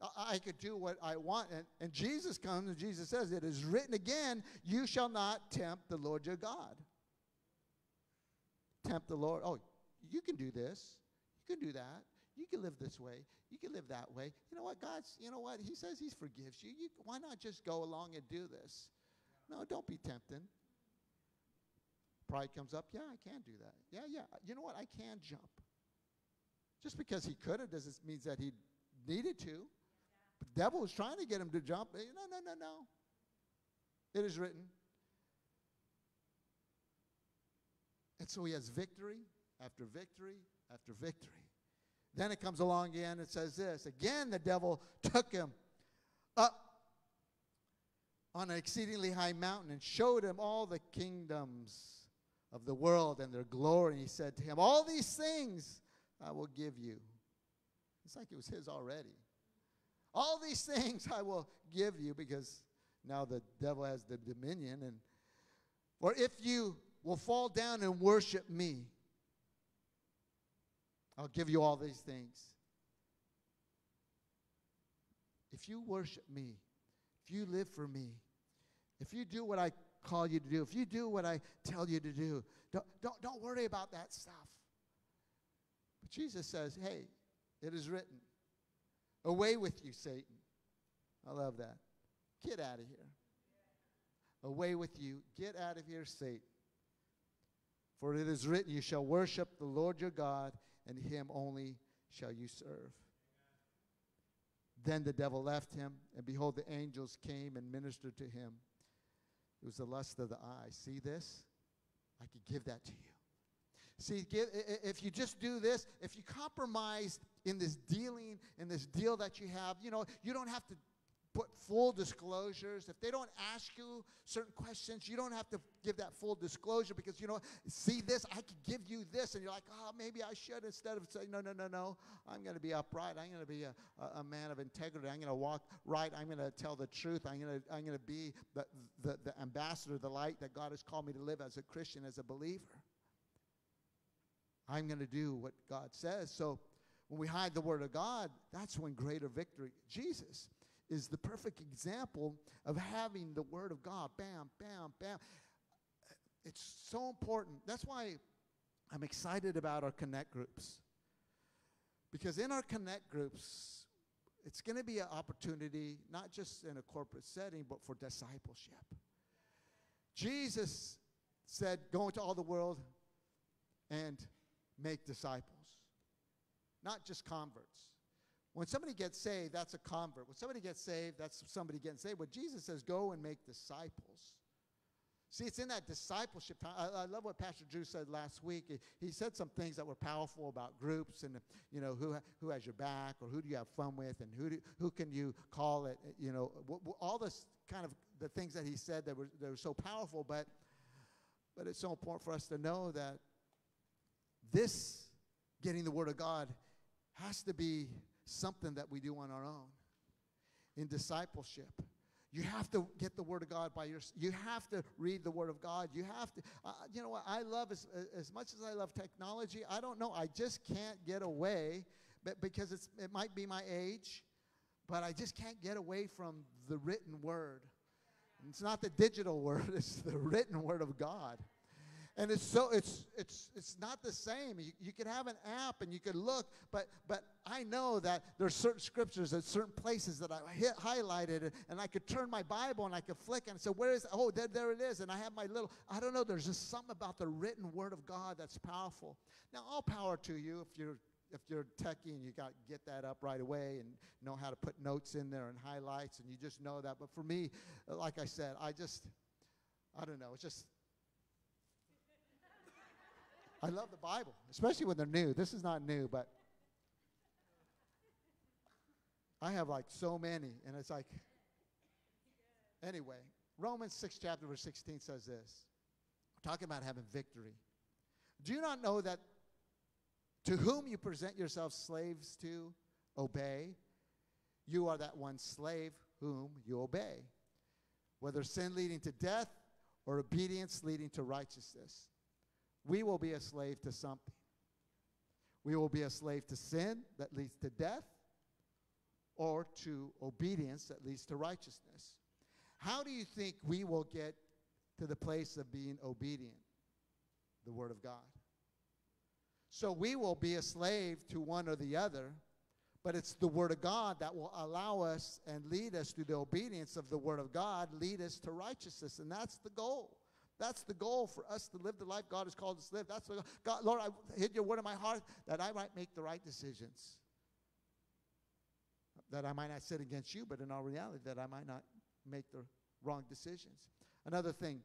I, I could do what I want. And, and Jesus comes and Jesus says, It is written again, you shall not tempt the Lord your God. Tempt the Lord. Oh, you can do this. You can do that. You can live this way. You can live that way. You know what? God's, you know what? He says He forgives you. you why not just go along and do this? No, don't be tempted. Pride comes up. Yeah, I can do that. Yeah, yeah. You know what? I can jump. Just because he could have doesn't mean that he needed to. The devil was trying to get him to jump. No, no, no, no. It is written. And so he has victory after victory after victory. Then it comes along again and says this again, the devil took him up on an exceedingly high mountain and showed him all the kingdoms of the world and their glory. And he said to him, All these things I will give you. It's like it was his already. All these things I will give you because now the devil has the dominion. And for if you will fall down and worship me, I'll give you all these things. If you worship me, if you live for me, if you do what I call you to do, if you do what I tell you to do, don't, don't, don't worry about that stuff. But Jesus says, hey, it is written, away with you, Satan. I love that. Get out of here. Away with you. Get out of here, Satan. For it is written, You shall worship the Lord your God, and him only shall you serve. Then the devil left him, and behold, the angels came and ministered to him. It was the lust of the eye. See this? I could give that to you. See, give, if you just do this, if you compromise in this dealing, in this deal that you have, you know, you don't have to put full disclosures. If they don't ask you certain questions, you don't have to give that full disclosure because, you know, see this, I could give you this. And you're like, oh, maybe I should instead of saying, no, no, no, no, I'm going to be upright. I'm going to be a, a, man of integrity. I'm going to walk right. I'm going to tell the truth. I'm going to, I'm going to be the, the, the ambassador, the light that God has called me to live as a Christian, as a believer. I'm going to do what God says. So when we hide the Word of God, that's when greater victory. Jesus is the perfect example of having the Word of God. Bam, bam, bam. It's so important. That's why I'm excited about our connect groups. Because in our connect groups, it's going to be an opportunity, not just in a corporate setting, but for discipleship. Jesus said, Go into all the world and make disciples, not just converts. When somebody gets saved, that's a convert. When somebody gets saved, that's somebody getting saved. But Jesus says, go and make disciples. See, it's in that discipleship time. I, I love what Pastor Drew said last week. He, said some things that were powerful about groups and, you know, who, who has your back or who do you have fun with and who, do, who can you call it, you know, all this kind of the things that he said that were, that were so powerful. But, but it's so important for us to know that this, getting the Word of God, has to be something that we do on our own in discipleship. You have to get the Word of God by your. You have to read the Word of God. You have to. Uh, you know what I love as as much as I love technology. I don't know. I just can't get away, but because it's it might be my age, but I just can't get away from the written Word. It's not the digital *laughs* Word. It's the written Word of God and it's so it's it's it's not the same. You, you can have an app and you could look but but i know that there's certain scriptures at certain places that i hit highlighted and i could turn my bible and i could flick and say where is oh there, there it is. And i have my little i don't know there's just something about the written word of god that's powerful. Now all power to you if you're if you're techie and you got get that up right away and know how to put notes in there and highlights and you just know that. But for me like i said i just i don't know it's just I love the Bible, especially when they're new. This is not new, but I have like so many, and it's like, anyway, Romans 6, chapter verse 16 says this. We're talking about having victory. Do you not know that to whom you present yourselves slaves to obey, you are that one slave whom you obey, whether sin leading to death or obedience leading to righteousness? We will be a slave to something. We will be a slave to sin that leads to death or to obedience that leads to righteousness. How do you think we will get to the place of being obedient? The Word of God. So we will be a slave to one or the other, but it's the Word of God that will allow us and lead us to the obedience of the Word of God, lead us to righteousness, and that's the goal. That's the goal for us to live the life God has called us to live. That's the. God, Lord, I hid your word in my heart that I might make the right decisions. That I might not sin against you, but in all reality, that I might not make the wrong decisions. Another thing,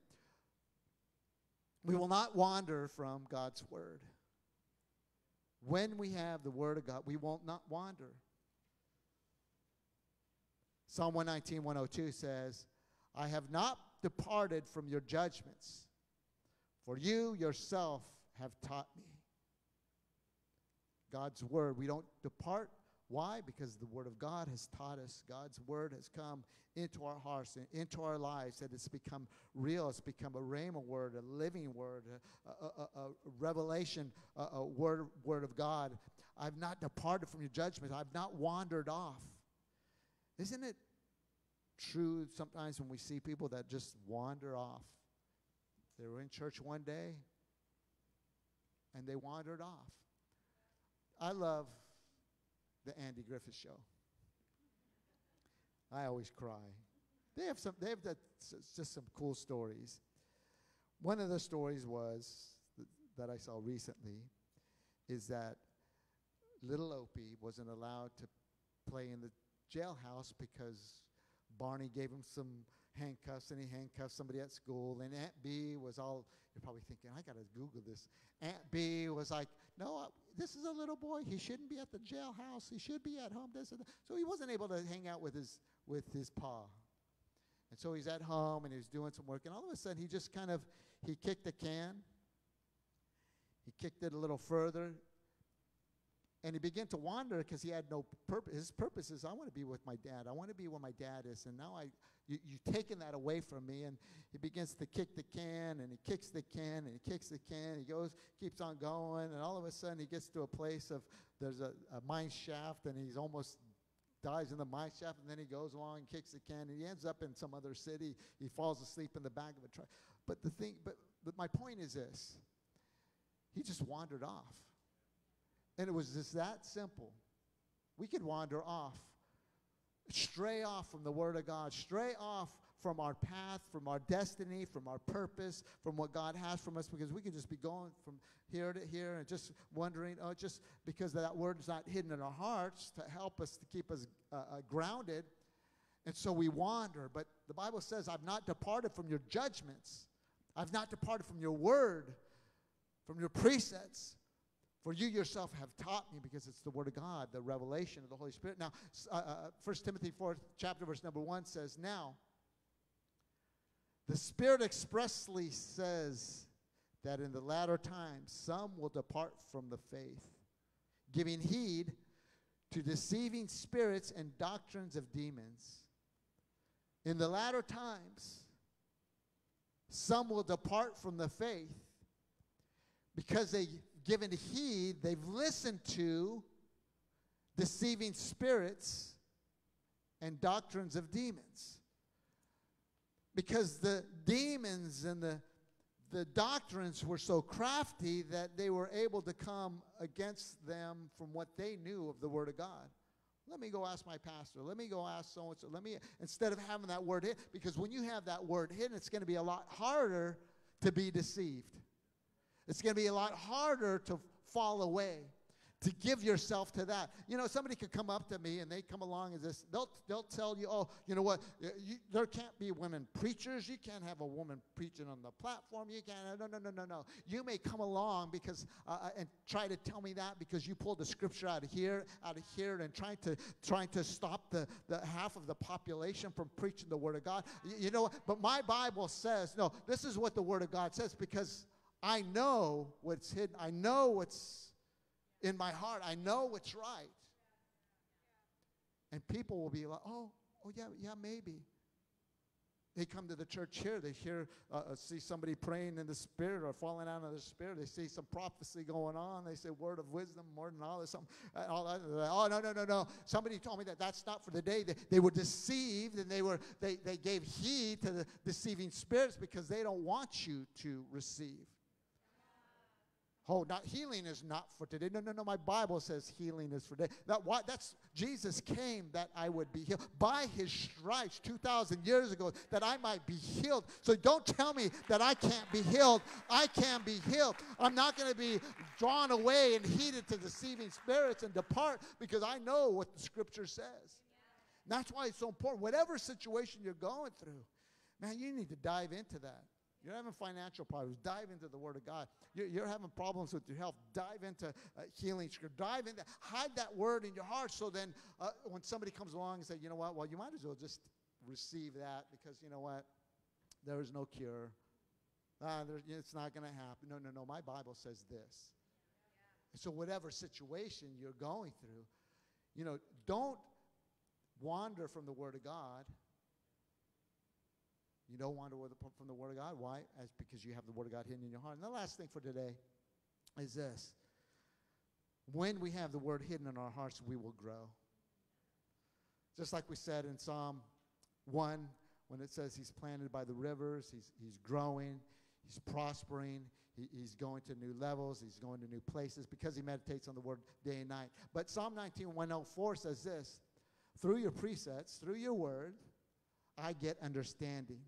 we will not wander from God's word. When we have the word of God, we won't not wander. Psalm 119, 102 says, I have not departed from your judgments, for you yourself have taught me. God's word, we don't depart. Why? Because the word of God has taught us. God's word has come into our hearts and into our lives, that it's become real. It's become a rhema word, a living word, a, a, a, a revelation, a, word, word of God. I've not departed from your judgment. I've not wandered off. Isn't it true sometimes when we see people that just wander off. They were in church one day and they wandered off. I love the Andy Griffith show. I always cry. they have some. They have that, just some cool stories. One of the stories was th- that I saw recently is that little Opie wasn't allowed to play in the jailhouse because Barney gave him some handcuffs and he handcuffed somebody at school. And Aunt Bee was all, you're probably thinking, I got to Google this. Aunt Bee was like, no, this is a little boy. He shouldn't be at the jailhouse. He should be at home. This. So he wasn't able to hang out with his, with his pa. And so he's at home and he's doing some work. And all of a sudden he just kind of, he kicked a can. He kicked it a little further and he began to wander because he had no purpose. His purpose is, I want to be with my dad. I want to be where my dad is. And now I, you, you've taken that away from me. And he begins to kick the can, and he kicks the can, and he kicks the can. He goes, keeps on going, and all of a sudden he gets to a place of there's a, a mine shaft, and he's almost dies in the mine shaft, and then he goes along and kicks the can, and he ends up in some other city. He falls asleep in the back of a truck. But the thing, but, but my point is this: he just wandered off. And it was just that simple. We could wander off, stray off from the Word of God, stray off from our path, from our destiny, from our purpose, from what God has from us, because we could just be going from here to here and just wondering, oh, just because that word is not hidden in our hearts to help us, to keep us uh, uh, grounded. And so we wander. But the Bible says, I've not departed from your judgments, I've not departed from your word, from your precepts. For you yourself have taught me, because it's the Word of God, the revelation of the Holy Spirit. Now, uh, uh, 1 Timothy 4, chapter, verse number 1 says, Now, the Spirit expressly says that in the latter times some will depart from the faith, giving heed to deceiving spirits and doctrines of demons. In the latter times, some will depart from the faith because they've given heed, they've listened to deceiving spirits and doctrines of demons. Because the demons and the, the doctrines were so crafty that they were able to come against them from what they knew of the Word of God. Let me go ask my pastor. Let me go ask so and so. Let me, instead of having that word hidden, because when you have that word hidden, it's going to be a lot harder to be deceived. It's going to be a lot harder to fall away, to give yourself to that. You know, somebody could come up to me and they come along and this, they'll, they'll tell you, oh, you know what, you, there can't be women preachers. You can't have a woman preaching on the platform. You can't, no, no, no, no, no. You may come along because, uh, and try to tell me that because you pulled the scripture out of here, out of here, and trying to, trying to stop the, the half of the population from preaching the word of God. You, you know, what? but my Bible says, no, this is what the word of God says because I know what's hidden. I know what's in my heart. I know what's right. And people will be like, oh, oh yeah, yeah, maybe. They come to the church here. They hear, uh, uh, see somebody praying in the spirit or falling out of the spirit. They see some prophecy going on. They say word of wisdom, word all this. Something, all that. Oh no, no, no, no! Somebody told me that that's not for the day. They, they were deceived and they were they they gave heed to the deceiving spirits because they don't want you to receive. Oh, not healing is not for today. No, no, no. My Bible says healing is for today. That why that's Jesus came that I would be healed by His stripes two thousand years ago that I might be healed. So don't tell me that I can't be healed. I can be healed. I'm not going to be drawn away and heated to deceiving spirits and depart because I know what the Scripture says. And that's why it's so important. Whatever situation you're going through, man, you need to dive into that. You're having financial problems, dive into the Word of God. You're, you're having problems with your health, dive into uh, healing. Dive into, hide that Word in your heart so then uh, when somebody comes along and say, you know what, well, you might as well just receive that because you know what, there is no cure. There, it's not going to happen. No, no, no. My Bible says this. And so, whatever situation you're going through, you know, don't wander from the Word of God. You don't wander with the- from the Word of God. Why? As because you have the Word of God hidden in your heart. And the last thing for today is this: when we have the Word hidden in our hearts, we will grow. Just like we said in Psalm one, when it says he's planted by the rivers, he's he's growing, he's prospering, he, he's going to new levels, he's going to new places because he meditates on the Word day and night. But Psalm 19, 104 says this: through your precepts, through your Word. I get understanding.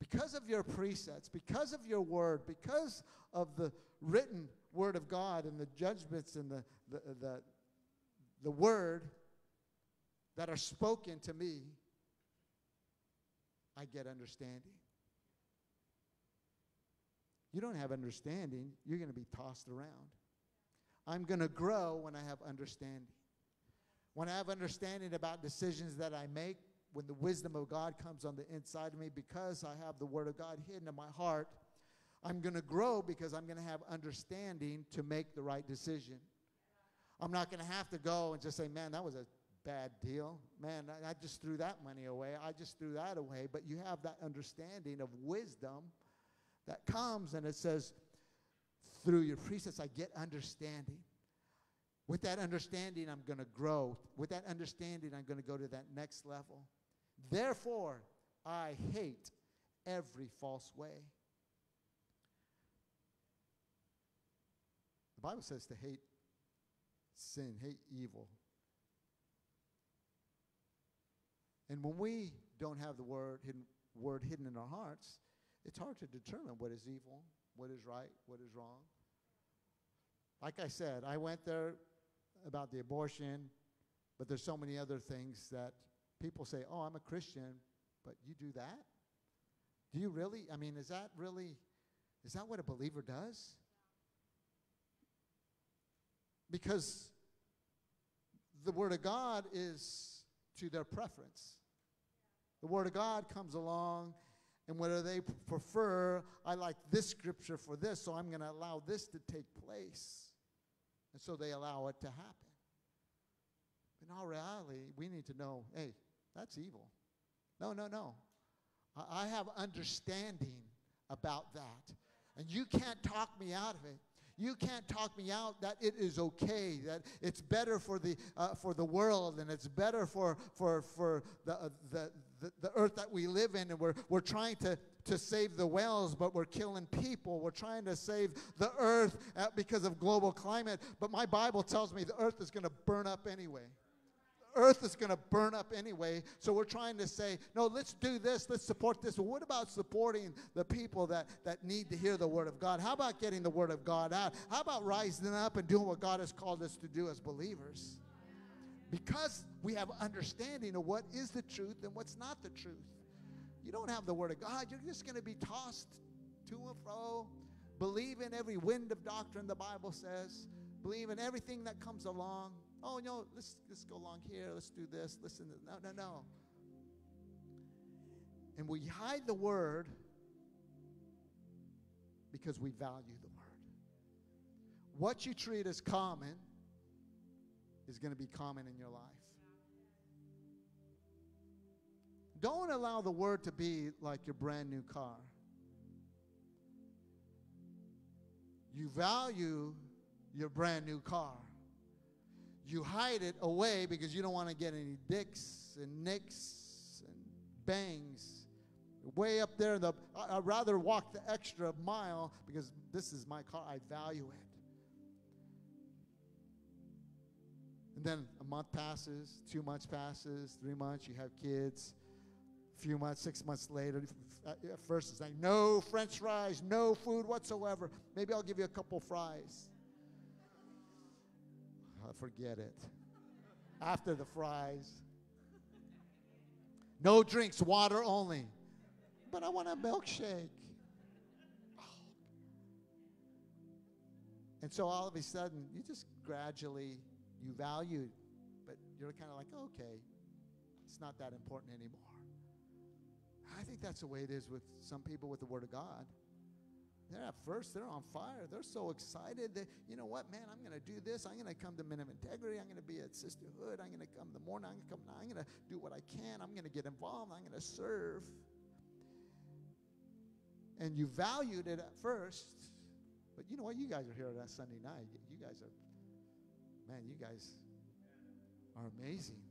Because of your precepts, because of your word, because of the written word of God and the judgments and the, the, the, the word that are spoken to me, I get understanding. You don't have understanding, you're going to be tossed around. I'm going to grow when I have understanding. When I have understanding about decisions that I make, when the wisdom of God comes on the inside of me, because I have the Word of God hidden in my heart, I'm going to grow because I'm going to have understanding to make the right decision. I'm not going to have to go and just say, man, that was a bad deal. Man, I, I just threw that money away. I just threw that away. But you have that understanding of wisdom that comes and it says, through your precepts, I get understanding. With that understanding, I'm going to grow. With that understanding, I'm going to go to that next level. Therefore, I hate every false way. The Bible says to hate sin, hate evil. And when we don't have the word hidden, word hidden in our hearts, it's hard to determine what is evil, what is right, what is wrong. Like I said, I went there about the abortion, but there's so many other things that people say, "Oh, I'm a Christian," but you do that? Do you really? I mean, is that really is that what a believer does? Because the word of God is to their preference. The word of God comes along and whether they prefer, I like this scripture for this, so I'm going to allow this to take place. And so they allow it to happen. In all reality, we need to know hey, that's evil. No, no, no. I, have understanding about that. And you can't talk me out of it. You can't talk me out that it is okay, that it's better for the, uh, for the world and it's better for, for, for the, uh, the, the, the earth that we live in. And we're, we're trying to, to save the whales, but we're killing people. We're trying to save the earth uh, because of global climate. But my Bible tells me the earth is going to burn up anyway earth is going to burn up anyway. So we're trying to say, no, let's do this, let's support this. Well, what about supporting the people that, that need to hear the word of God? How about getting the word of God out? How about rising up and doing what God has called us to do as believers? Because we have understanding of what is the truth and what's not the truth. You don't have the word of God, you're just going to be tossed to and fro. Believe in every wind of doctrine, the Bible says. Believe in everything that comes along. Oh, no, let's, let's go along here. Let's do this. Listen. No, no, no. And we hide the word because we value the word. What you treat as common is going to be common in your life. Don't allow the word to be like your brand new car. You value your brand new car. You hide it away because you don't want to get any dicks and nicks and bangs. Way up there, the, I'd rather walk the extra mile because this is my car. I value it. And then a month passes, two months passes, three months, you have kids. A few months, six months later, at first it's like, no french fries, no food whatsoever. Maybe I'll give you a couple fries. Forget it. After the fries. No drinks, water only. But I want a milkshake. Oh. And so all of a sudden, you just gradually, you value, but you're kind of like, okay, it's not that important anymore. I think that's the way it is with some people with the Word of God. They're at first, they're on fire. They're so excited that, you know what, man, I'm going to do this. I'm going to come to Men of Integrity. I'm going to be at Sisterhood. I'm going to come the morning. I'm going to come. I'm going to do what I can. I'm going to get involved. I'm going to serve. And you valued it at first, but you know what? You guys are here that Sunday night. You guys are, man, you guys are amazing.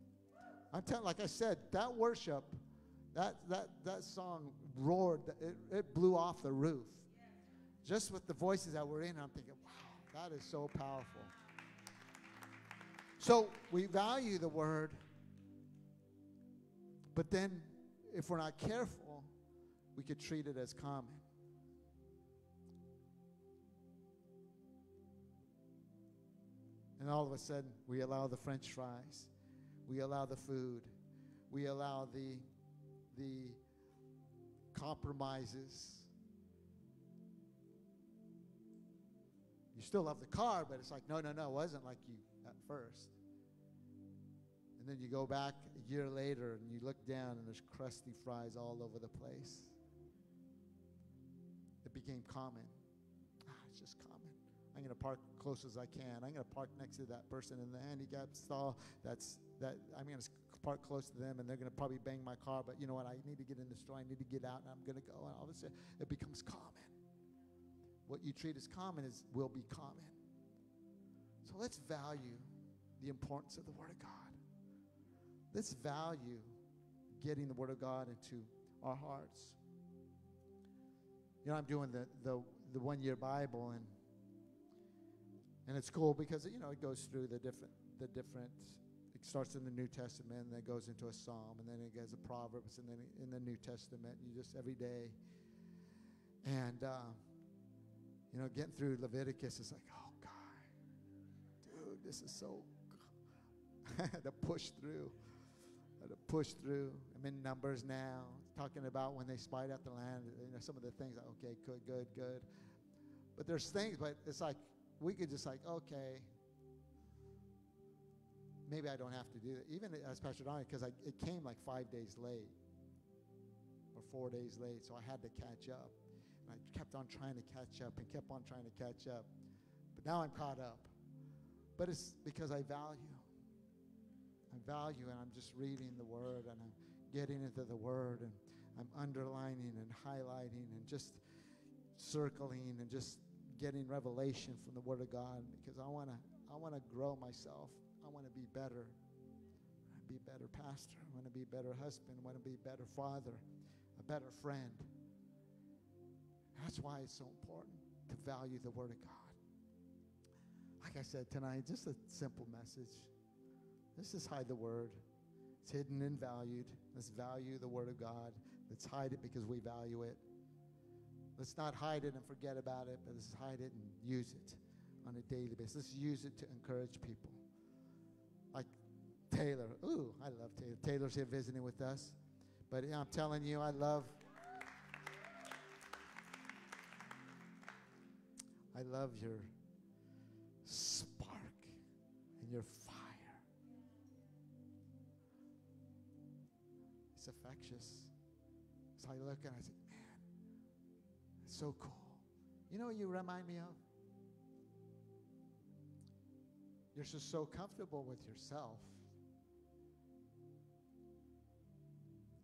I'm telling, like I said, that worship, that that that song roared. It, it blew off the roof just with the voices that were in, I'm thinking, wow, that is so powerful. So we value the word But then, if we're not careful, we could treat it as common. And all of a sudden, we allow the french fries, we allow the food, we allow the, the compromises. You still love the car, but it's like, no, no, no, it wasn't like you at first. And then you go back a year later and you look down and there's crusty fries all over the place. It became common. Ah, it's just common. I'm going to park close as I can. I'm going to park next to that person in the handicap stall. That's that. I'm going to park close to them, and they're going to probably bang my car. But you know what? I need to get in the store. I need to get out, and I'm going to go. And all of a sudden, it becomes common. What you treat as common is will be common. So let's value the importance of the Word of God. Let's value getting the Word of God into our hearts. You know, I'm doing the the, the one year Bible, and and it's cool because you know it goes through the different the different. It starts in the New Testament, and then it goes into a Psalm, and then it goes to Proverbs, and then in the New Testament, you just every day. And uh, you know, getting through Leviticus is like, oh God, dude, this is so. *laughs* I had to push through. I had to push through. I'm in Numbers now, talking about when they spied out the land. You know, some of the things. Like, okay, good, good, good. But there's things, but it's like we could just like, okay, maybe I don't have to do that. Even as Pastor Dawna, because it came like five days late or four days late, so I had to catch up. I kept on trying to catch up and kept on trying to catch up. But now I'm caught up. But it's because I value. I value, and I'm just reading the Word, and I'm getting into the Word, and I'm underlining and highlighting and just circling and just getting revelation from the Word of God because I want to I want to grow myself. I want to be better. I be a better pastor. I want to be a better husband. I want to be a better father, a better friend. That's why it's so important to value the Word of God. Like I said tonight, just a simple message. Let's just hide the Word. It's hidden and valued. Let's value the Word of God. Let's hide it because we value it. Let's not hide it and forget about it, but let's hide it and use it on a daily basis. Let's use it to encourage people. Like Taylor. Ooh, I love Taylor. Taylor's here visiting with us. But I'm telling you, I love I love your spark and your fire. It's infectious. So I look and I say, man, it's so cool. You know what you remind me of? You're just so comfortable with yourself.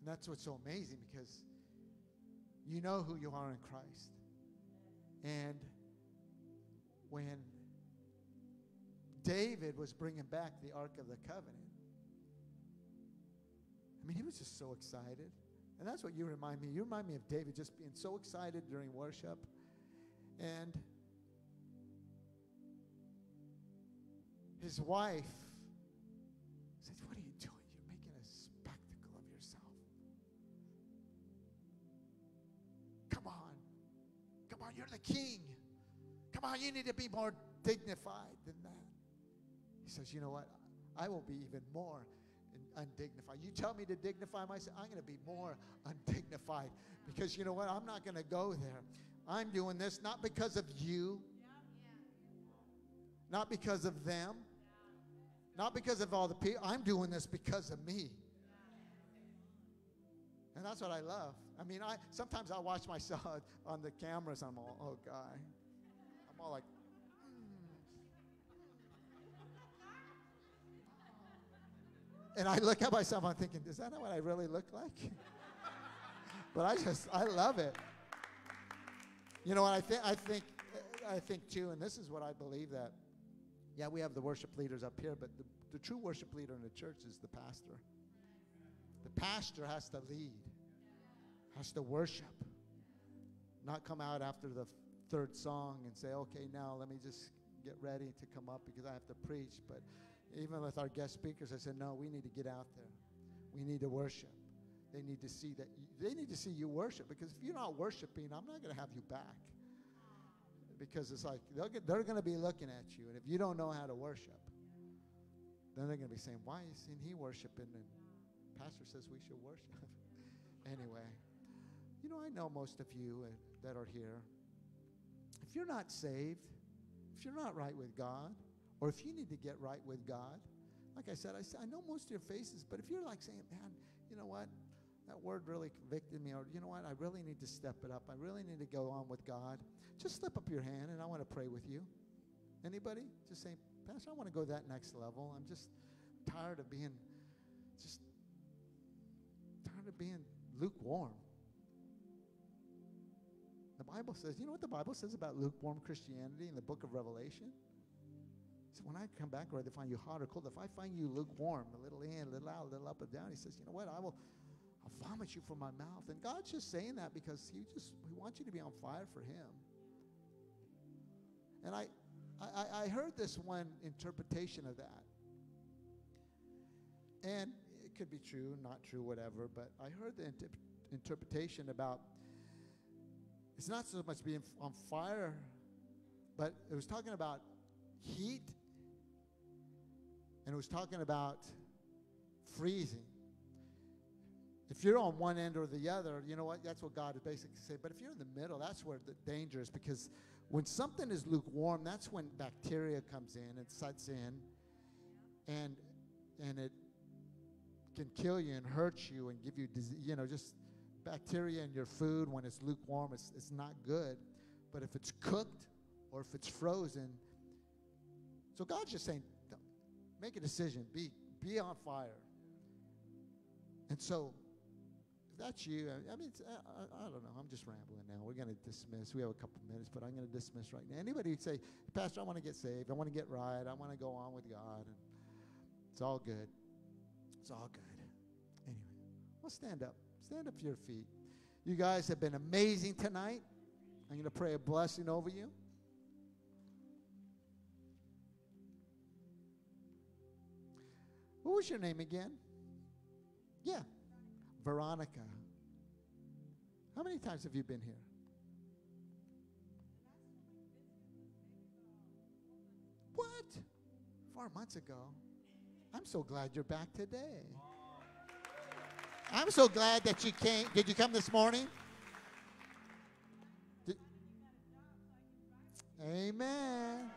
And that's what's so amazing because you know who you are in Christ. And when David was bringing back the Ark of the Covenant, I mean, he was just so excited. And that's what you remind me. You remind me of David just being so excited during worship. And his wife says, What are you doing? You're making a spectacle of yourself. Come on. Come on, you're the king. Come on, you need to be more dignified than that. He says, You know what? I will be even more undignified. You tell me to dignify myself, I'm going to be more undignified because you know what? I'm not going to go there. I'm doing this not because of you, not because of them, not because of all the people. I'm doing this because of me. And that's what I love. I mean, I sometimes I watch myself *laughs* on the cameras. I'm all, oh, guy. All like, mm. And I look at myself, I'm thinking, is that not what I really look like? *laughs* but I just, I love it. You know what I think? I think, I think too, and this is what I believe that, yeah, we have the worship leaders up here, but the, the true worship leader in the church is the pastor. The pastor has to lead, has to worship, not come out after the third song and say, okay, now let me just get ready to come up because I have to preach. But even with our guest speakers, I said, no, we need to get out there. We need to worship. They need to see that you, they need to see you worship because if you're not worshiping, I'm not going to have you back. Because it's like get, they're going to be looking at you, and if you don't know how to worship, then they're going to be saying, "Why isn't he worshiping?" And pastor says we should worship. *laughs* anyway, you know, I know most of you uh, that are here. If you're not saved, if you're not right with God, or if you need to get right with God, like I said, I, I know most of your faces, but if you're like saying, man, you know what? That word really convicted me, or you know what? I really need to step it up. I really need to go on with God. Just slip up your hand and I want to pray with you. Anybody? Just say, Pastor, I want to go that next level. I'm just tired of being just tired of being lukewarm. Bible says, you know what the Bible says about lukewarm Christianity in the book of Revelation? He So when I come back, or they find you hot or cold, if I find you lukewarm, a little in, a little out, a little up and down, he says, you know what? I will I'll vomit you from my mouth. And God's just saying that because he just he wants you to be on fire for him. And I I, I heard this one interpretation of that. And it could be true, not true, whatever, but I heard the inter- interpretation about it's not so much being on fire, but it was talking about heat and it was talking about freezing. If you're on one end or the other, you know what? That's what God is basically saying. But if you're in the middle, that's where the danger is because when something is lukewarm, that's when bacteria comes in and sets in, and and it can kill you and hurt you and give you. You know, just bacteria in your food when it's lukewarm, it's it's not good. But if it's cooked or if it's frozen, so God's just saying, make a decision. Be be on fire. And so, if that's you, I, mean, I, I, don't know. I'm just rambling now. We're going to dismiss. We have a couple minutes, but I'm going to dismiss right now. Anybody say, Pastor, I want to get saved. I want to get right. I want to go on with God. And it's all good. It's all good. Anyway, well, stand up. Stand up to your feet. You guys have been amazing tonight. I'm going to pray a blessing over you. What was your name again? Yeah, Veronica. How many times have you been here? What? Four months ago. I'm so glad you're back today. I'm so glad that you came. Did you come this morning? Did- Amen.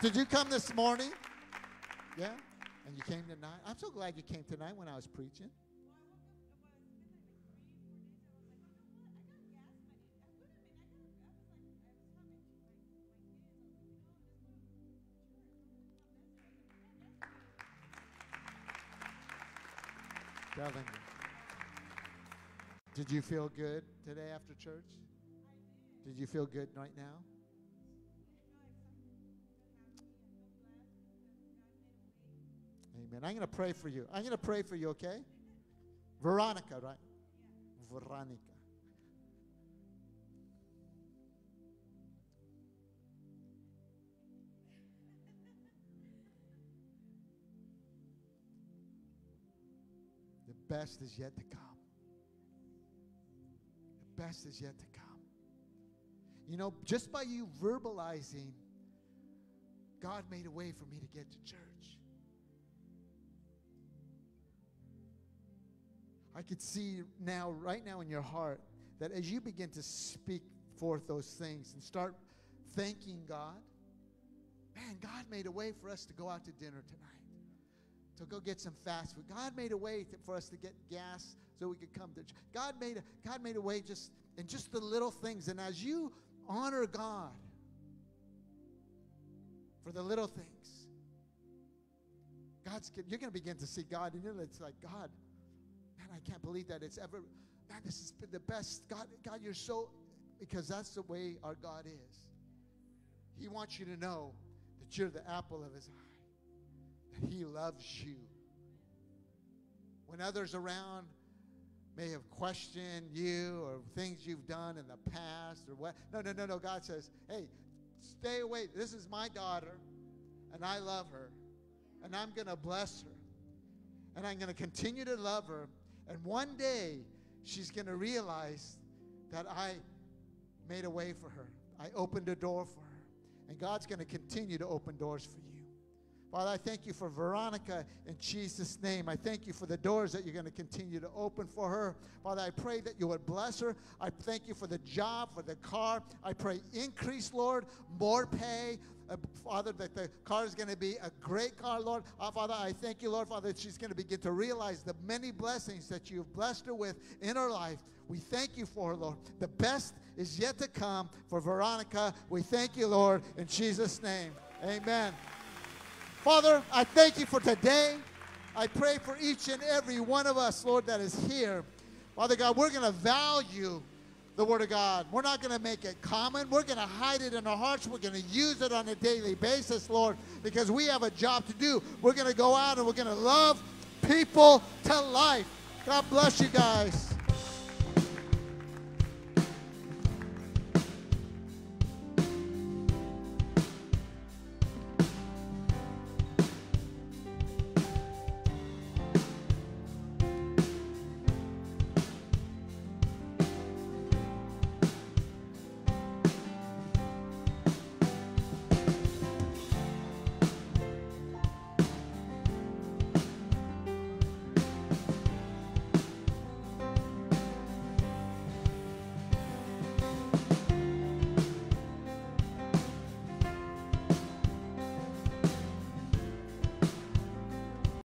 Did you come this morning? Yeah? And you came tonight? I'm so glad you came tonight when I was preaching. Telling you. Did you feel good today after church? Did you feel good right now? Amen. I'm going to pray for you. I'm going to pray for you, okay? Veronica, right? Veronica. The best is yet to come. Best is yet to come. You know, just by you verbalizing, God made a way for me to get to church. I could see now, right now in your heart, that as you begin to speak forth those things and start thanking God, man, God made a way for us to go out to dinner tonight, to go get some fast food. God made a way to, for us to get gas so we could come to. ch- God made a God made a way just in just the little things. And as you honor God for the little things, God's you're going to begin to see God, and it's like God. Man, I can't believe that it's ever, man, this has been the best. God, God, you're so, because that's the way our God is. He wants you to know that you're the apple of his eye, that he loves you. When others around may have questioned you or things you've done in the past or what, no, no, no, no. God says, hey, stay away. This is my daughter, and I love her, and I'm going to bless her, and I'm going to continue to love her And one day, she's going to realize that I made a way for her. I opened a door for her. And God's going to continue to open doors for you. Father, I thank you for Veronica in Jesus' name. I thank you for the doors that you're going to continue to open for her. Father, I pray that you would bless her. I thank you for the job, for the car. I pray increase, Lord, more pay. Uh, Father, that the car is going to be a great car, Lord. Uh, Father, I thank you, Lord, Father, that she's going to begin to realize the many blessings that you've blessed her with in her life. We thank you for her, Lord. The best is yet to come for Veronica. We thank you, Lord, in Jesus' name. Amen. Father, I thank you for today. I pray for each and every one of us, Lord, that is here. Father God, we're going to value the Word of God. We're not going to make it common. We're going to hide it in our hearts. We're going to use it on a daily basis, Lord, because we have a job to do. We're going to go out and we're going to love people to life. God bless you guys.